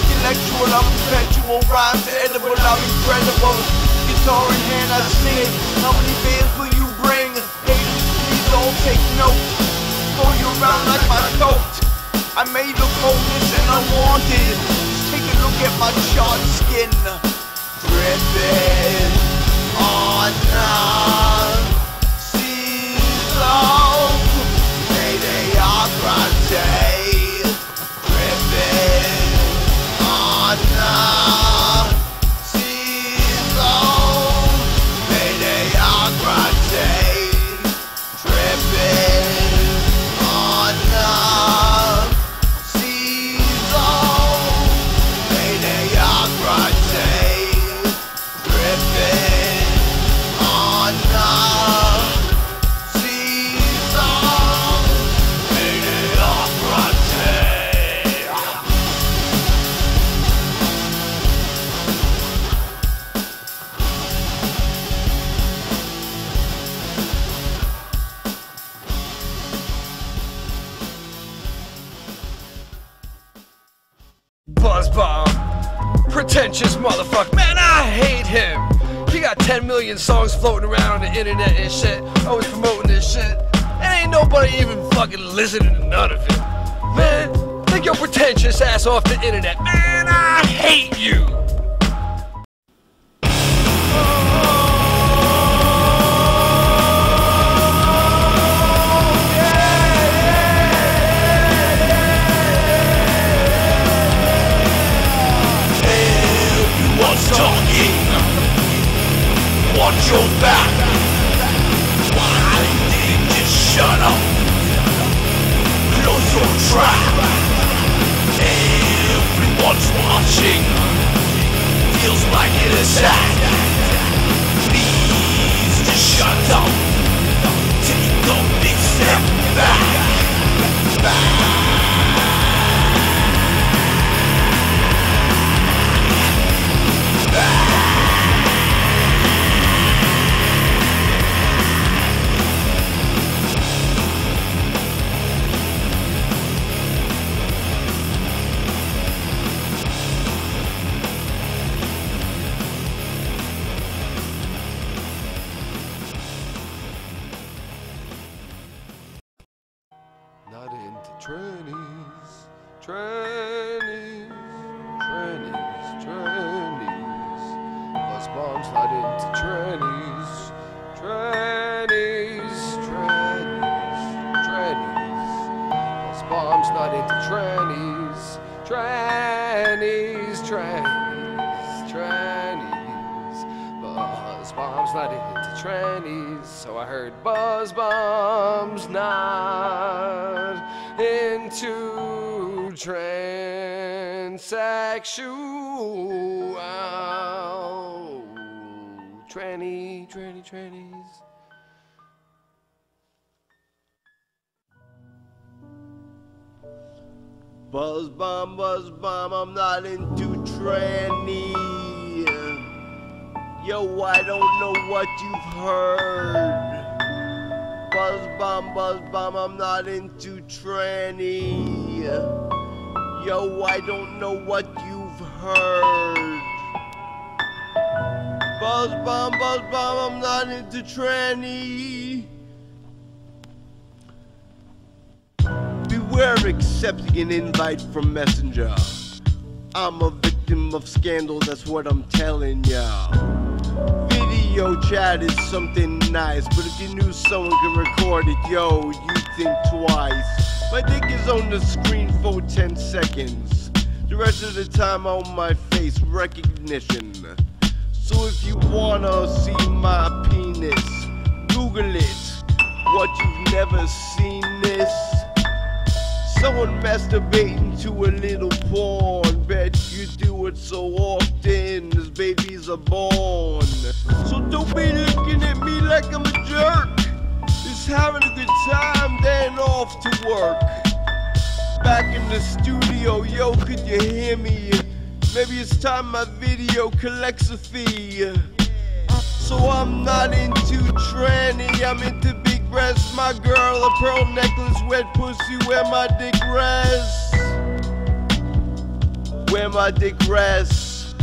Intellectual, I'm perpetual. Rhymes edible, I'm incredible. Guitar in hand, I sing it. How many bands will you bring? Haters, please all take note. Throw you around like my coat. I may look homeless and unwanted. Just take a look at my charred skin. Dripping on the ass off the internet. Trannies, trannies, trannies, trannies. Buz Bombs not into trannies. Trannies, trannies, trannies. Buz Bombs not into trannies. Trannies, trannies, trannies. Buz Bombs not into trannies. So I heard Buz Bombs not into transsexual. Tranny, tranny, trannies. Buz Bomb, Buz Bomb, I'm not into tranny. Yo, I don't know what you've heard. Buz Bomb, Buz Bomb, I'm not into tranny. Yo, I don't know what you've heard. Buz Bomb, Buz Bomb, I'm not into tranny. Beware accepting an invite from Messenger. I'm a victim of scandal, that's what I'm telling ya. Video chat is something nice, but if you knew someone could record it, yo, you'd think twice. My dick is on the screen for 10 seconds. The rest of the time on my face recognition. So if you wanna see my penis, Google it. What you've never seen this. Someone masturbating to a little porn. Bet you do it so often as babies are born. So don't be looking at me like I'm a jerk. Just having a good time, then off to work. Back in the studio, yo, could you hear me? Maybe it's time my video collects a fee. So I'm not into tranny, I'm into big breasts. My girl, a pearl necklace, wet pussy, where my dick rests. Where my dick rests.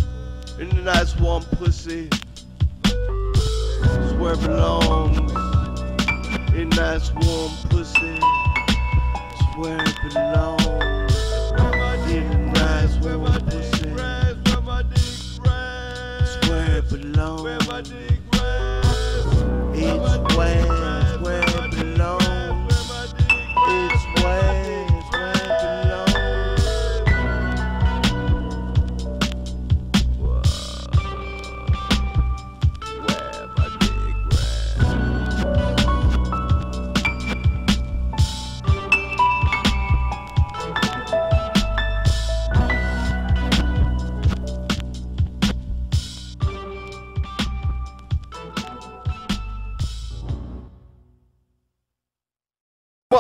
In a nice warm pussy. It's where it belongs. In nice warm pussy. It's where it belongs. In a nice warm pussy. It's where it belongs. It's where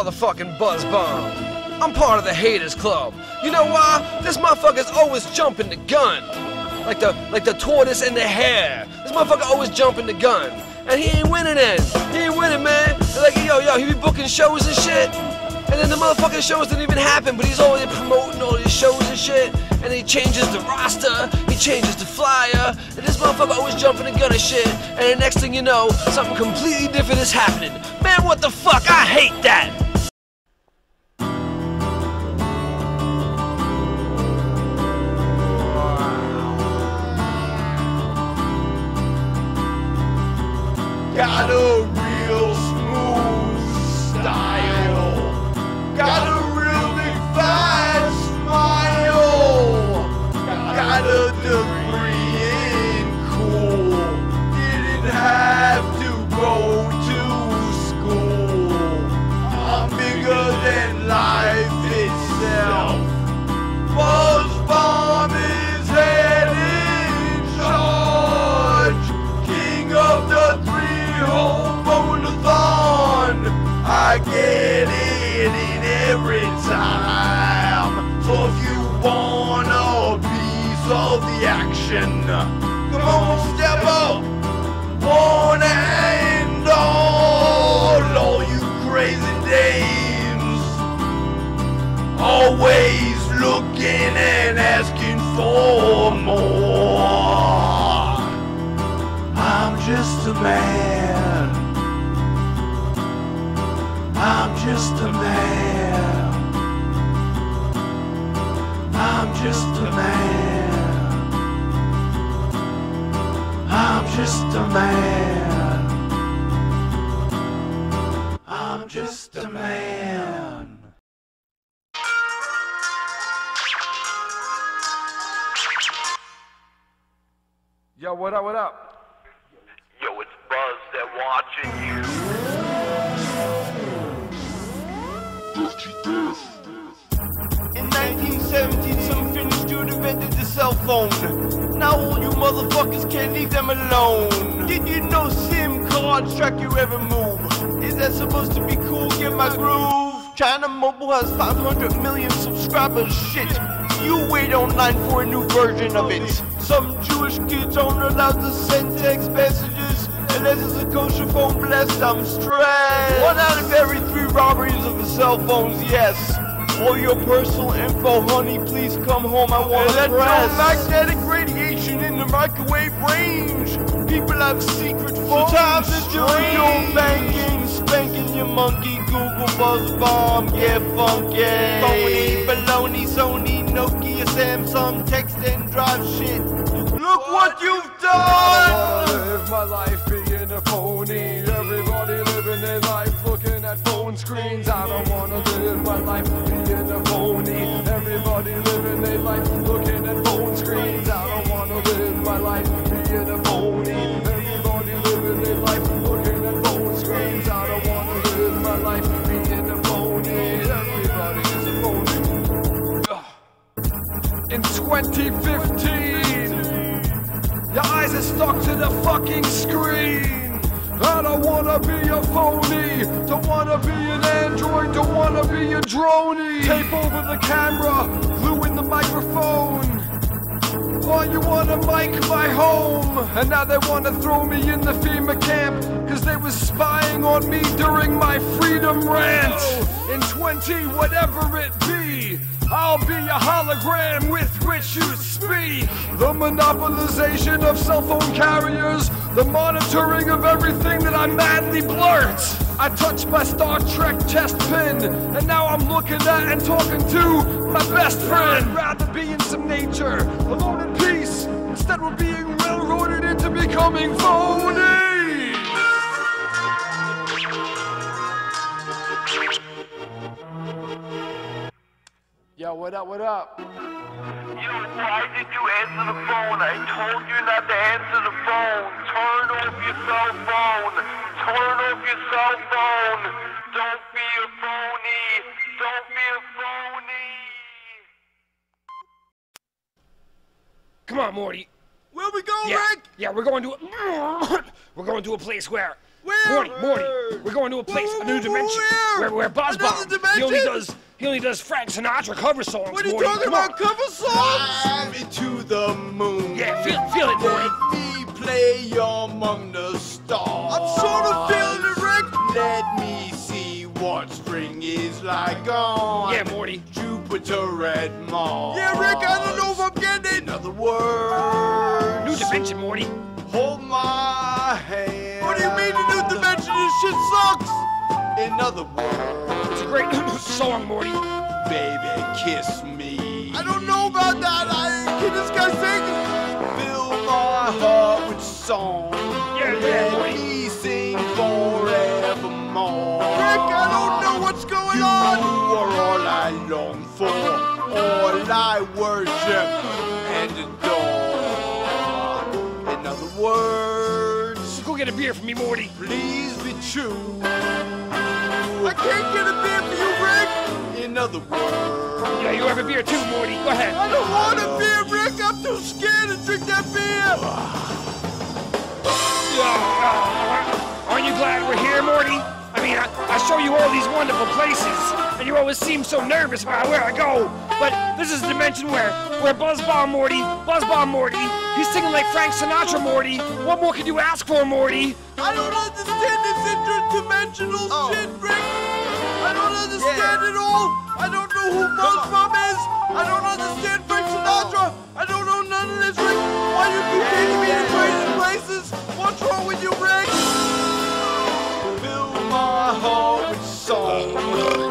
Motherfucking Buz Bomb. I'm part of the haters club. You know why? This motherfucker's always jumping the gun. Like the like the tortoise and the hare. This motherfucker always jumping the gun. And he ain't winning then. He ain't winning, man. They're like, yo, yo, he be booking shows and shit. And then the motherfucking shows didn't even happen, but he's always promoting all these shows and shit. And he changes the roster, he changes the flyer, and this motherfucker always jumping the gun and shit. And the next thing you know, something completely different is happening. Man, what the fuck? I hate that. Got Always looking and asking for more. I'm just a man. I'm just a man. I'm just a man. I'm just a man. What up, what up? Yo, it's Buz. They're watching you. In 1917, some Finnish dude invented the cell phone. Now all you motherfuckers can't leave them alone. Did you know SIM cards track your every move? Is that supposed to be cool? Get my groove. China Mobile has 500 million subscribers. Shit. You wait online for a new version of it. Some Jewish kids aren't allowed to send text messages. Unless it's a kosher phone blessed, I'm stressed. One out of every three robberies of the cell phones, yes. All your personal info, honey, please come home. I want to Electromagnetic radiation in microwave range. People have secret phones. Sometimes it's your banking, spanking your monkey. Google Buz Bomb, get funky. Phony, baloney, Sony, Nokia, Samsung, text and drive shit. Look what you've done! I live my life being a phony. Everybody living their life looking at phone screens. I don't wanna live my life being a phony. Everybody living their life looking at phone screens. My life a phony. Everybody living their life looking at phone screens. I don't wanna live my life being a phony. Everybody is a phony. In 2015. Your eyes are stuck to the fucking screen. I don't wanna be a phony. Don't wanna be an android. Don't wanna be a droney. Tape over the camera. Glue in the microphone. Why you wanna mic my home? And now they wanna throw me in the FEMA camp. Cause they was spying on me during my freedom rant. In 20, whatever it be. I'll be a hologram with which you speak. The monopolization of cell phone carriers, the monitoring of everything that I madly blurt. I touched my Star Trek chest pin, and now I'm looking at and talking to my best friend. I'd rather be in some nature, alone in peace. Instead, we're being railroaded into becoming phony. Yo, what up, what up? Yo, why did you answer the phone? I told you not to answer the phone. Turn off your cell phone. Turn off your cell phone. Don't be a phony. Don't be a phony. Come on, Morty. Where we going, yeah. Rick? Yeah, we're going to a we're going to a place where Where? Morty, Morty, we're going to a place, a new dimension, where? where where Buz Another Bomb. He only does he only does Frank Sinatra cover songs. What are you Morty. talking Come about? on. Cover songs? Fly me to the moon. Yeah, feel feel it, Morty. Let me play among the stars. I'm sort of feeling it, Rick. Let me see what spring is like on Yeah, Morty. Jupiter and Mars. Yeah, Rick, I don't know if I'm getting it. In other New dimension, Morty. Hold my hand. What do you mean a new dimension? This shit sucks. In other words, It's a great song, Morty. baby, kiss me. I don't know about that. I, can this guy sing? Fill my heart with song. Yeah, yeah, Let me sing forevermore. Rick, I don't know what's going on. You are all I long for, all I worship and adore. Words, Go get a beer for me, Morty. please be true. I can't get a beer for you, Rick. In other words. Yeah, you have a beer too, Morty. Go ahead. I don't want a beer, Rick. I'm too scared to drink that beer. Ah. Ah. Aren't you glad we're here, Morty? I mean, I, I show you all these wonderful places, and you always seem so nervous about where I go. But this is a dimension where, where Buz Bomb Morty, Buz Bomb Morty, he's singing like Frank Sinatra, Morty. What more could you ask for, Morty? I don't understand this interdimensional oh. shit, Rick. I don't understand it all. I don't know who Buz Bomb is. I don't understand Frank Sinatra. I don't know none of this, Rick. Why you keep taking me to crazy places? What's wrong with you, Rick? my heart its song.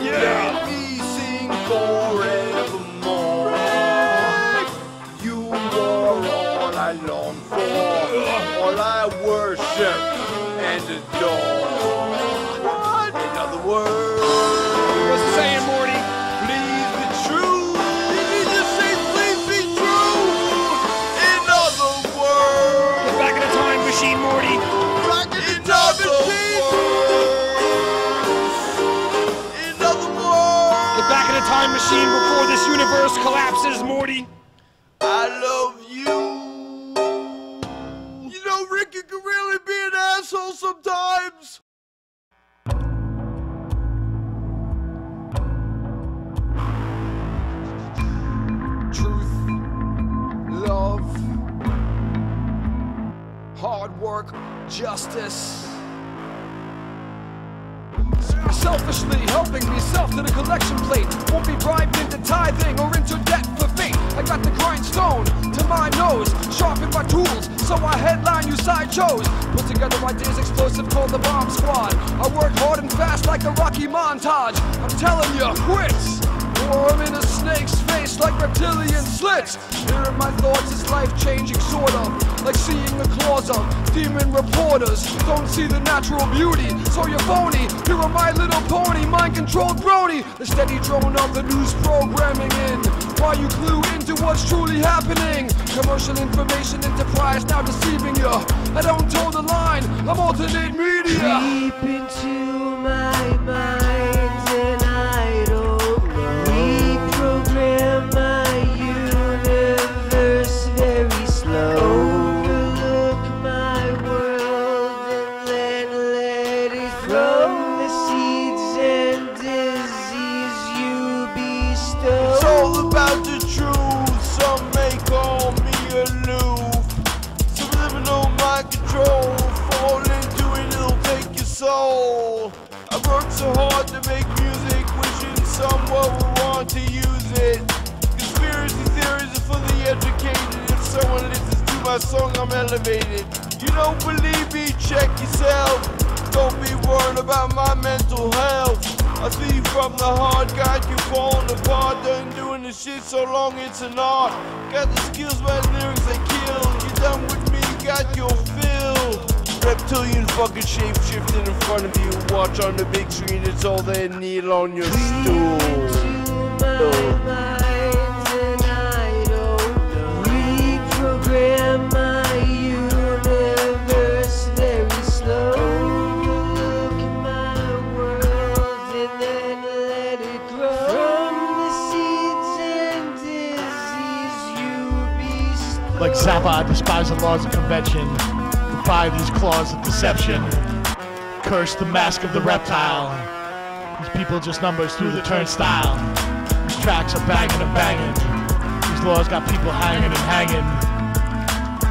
Yeah. Let me sing forevermore. You are all I long for, all I worship and adore. What? In other words, what's the saying, Morty? Please be true. You need to say please be true. In other words, Get back in the time machine, Morty. Universe collapses, Morty. I love you. You know, Ricky can really be an asshole sometimes. truth, love, hard work, justice. Selfishly helping myself to the collection plate. Won't be bribed into tithing or into debt for fate. I got the grindstone to my nose, sharpen my tools, so I headline you sideshows. Put together ideas explosive called the Bomb Squad. I work hard and fast like the Rocky montage. I'm telling you, quits. Or in a snake's face like reptilian slits. Hearing my thoughts is life changing, sort of. Like seeing the claws of demon reporters. Don't see the natural beauty, so you're phony. Here are my little pony, mind controlled brony. The steady drone of the news programming in. While you clue into what's truly happening. Commercial information enterprise now deceiving you. I don't toe the line, I'm alternate media. Creep into my mind song, I'm elevated. You don't believe me? Check yourself. Don't be worried about my mental health. I see you from the heart, got you falling apart. Done doing this shit so long, it's an art. Got the skills, my lyrics they kill. You done with me, got your fill. Reptilian fucking shape shifting in front of you. Watch on the big screen, it's all they kneel on your stool. Zappa, I despise the laws of convention. Defy these claws of deception. Curse the mask of the reptile. These people just numbers through the turnstile. These tracks are banging and banging. These laws got people hanging and hanging.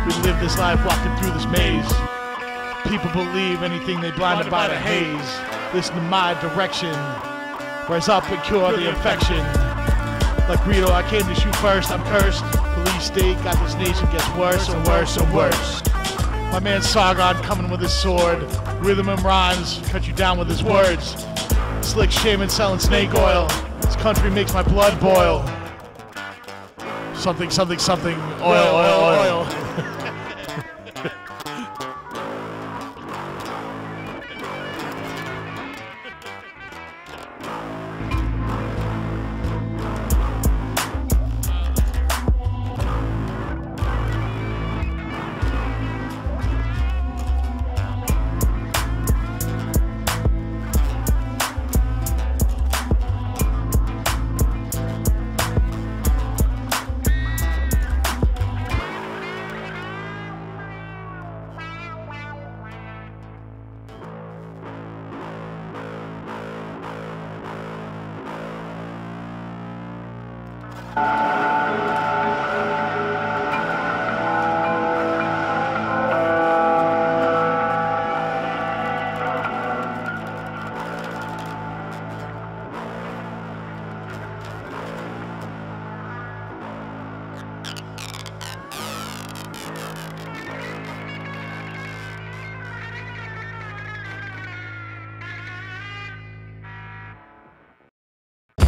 We live this life walking through this maze. People believe anything they blinded by the haze. Listen to my direction. Rise up and cure the infection. Like Rito, I came to shoot first, I'm cursed. State this nation gets worse and worse and worse. My man Sargon coming with his sword. Rhythm and rhymes, cut you down with his words. Slick shaman selling snake oil. This country makes my blood boil. Something, something, something. Oil, oil, oil.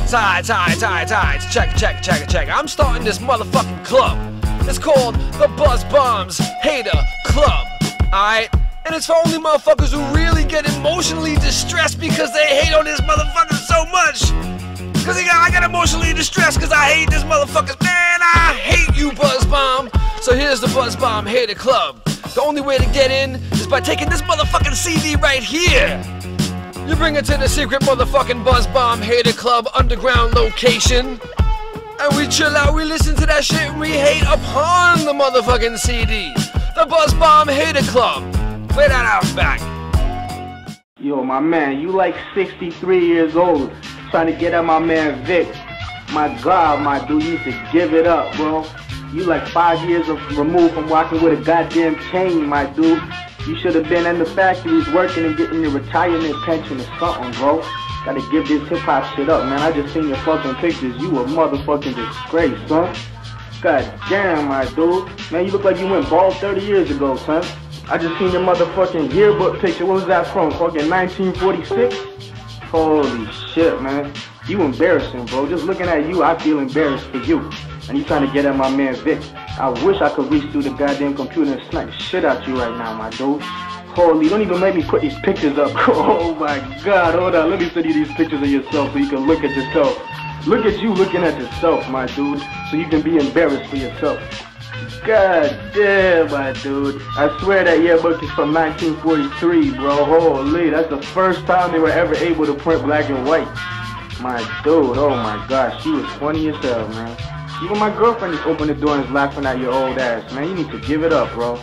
Tight, tight, tight, tight. Check, check, check, check. I'm starting this motherfucking club. It's called the Buz Bombs Hater Club. Alright? And it's for only motherfuckers who really get emotionally distressed because they hate on this motherfucker so much. Cause got, I got emotionally distressed cause I hate this motherfucker. Man, I hate you, Buz Bomb. So here's the Buz Bomb Hater Club. The only way to get in is by taking this motherfucking CD right here. You bring it to the secret motherfucking Buz Bomb Hater Club underground location. And we chill out, we listen to that shit, and we hate upon the motherfucking CD. The Buz Bomb Hater Club. Play that out back. Yo, my man, you like 63 years old, trying to get at my man Vic. My God, my dude, you to give it up, bro. You like five years of removed from walking with a goddamn chain, my dude. You should have been in the factories working and getting your retirement pension or something, bro. Gotta give this hip hop shit up, man. I just seen your fucking pictures. You a motherfucking disgrace, son. God damn, my dude. Man, you look like you went bald 30 years ago, son. I just seen your motherfucking yearbook picture. What was that from? Fucking 1946? Holy shit, man. You embarrassing, bro. Just looking at you, I feel embarrassed for you. And you trying to get at my man Vic. I wish I could reach through the goddamn computer and snipe the shit out you right now, my dude. Holy, don't even make me put these pictures up. oh my god, hold on. Let me send you these pictures of yourself so you can look at yourself. Look at you looking at yourself, my dude, so you can be embarrassed for yourself. God damn, my dude. I swear that yearbook is from 1943, bro. Holy, that's the first time they were ever able to print black and white. My dude, oh my gosh, she was funny as hell, man. Even my girlfriend just opened the door and is laughing at your old ass, man. You need to give it up, bro.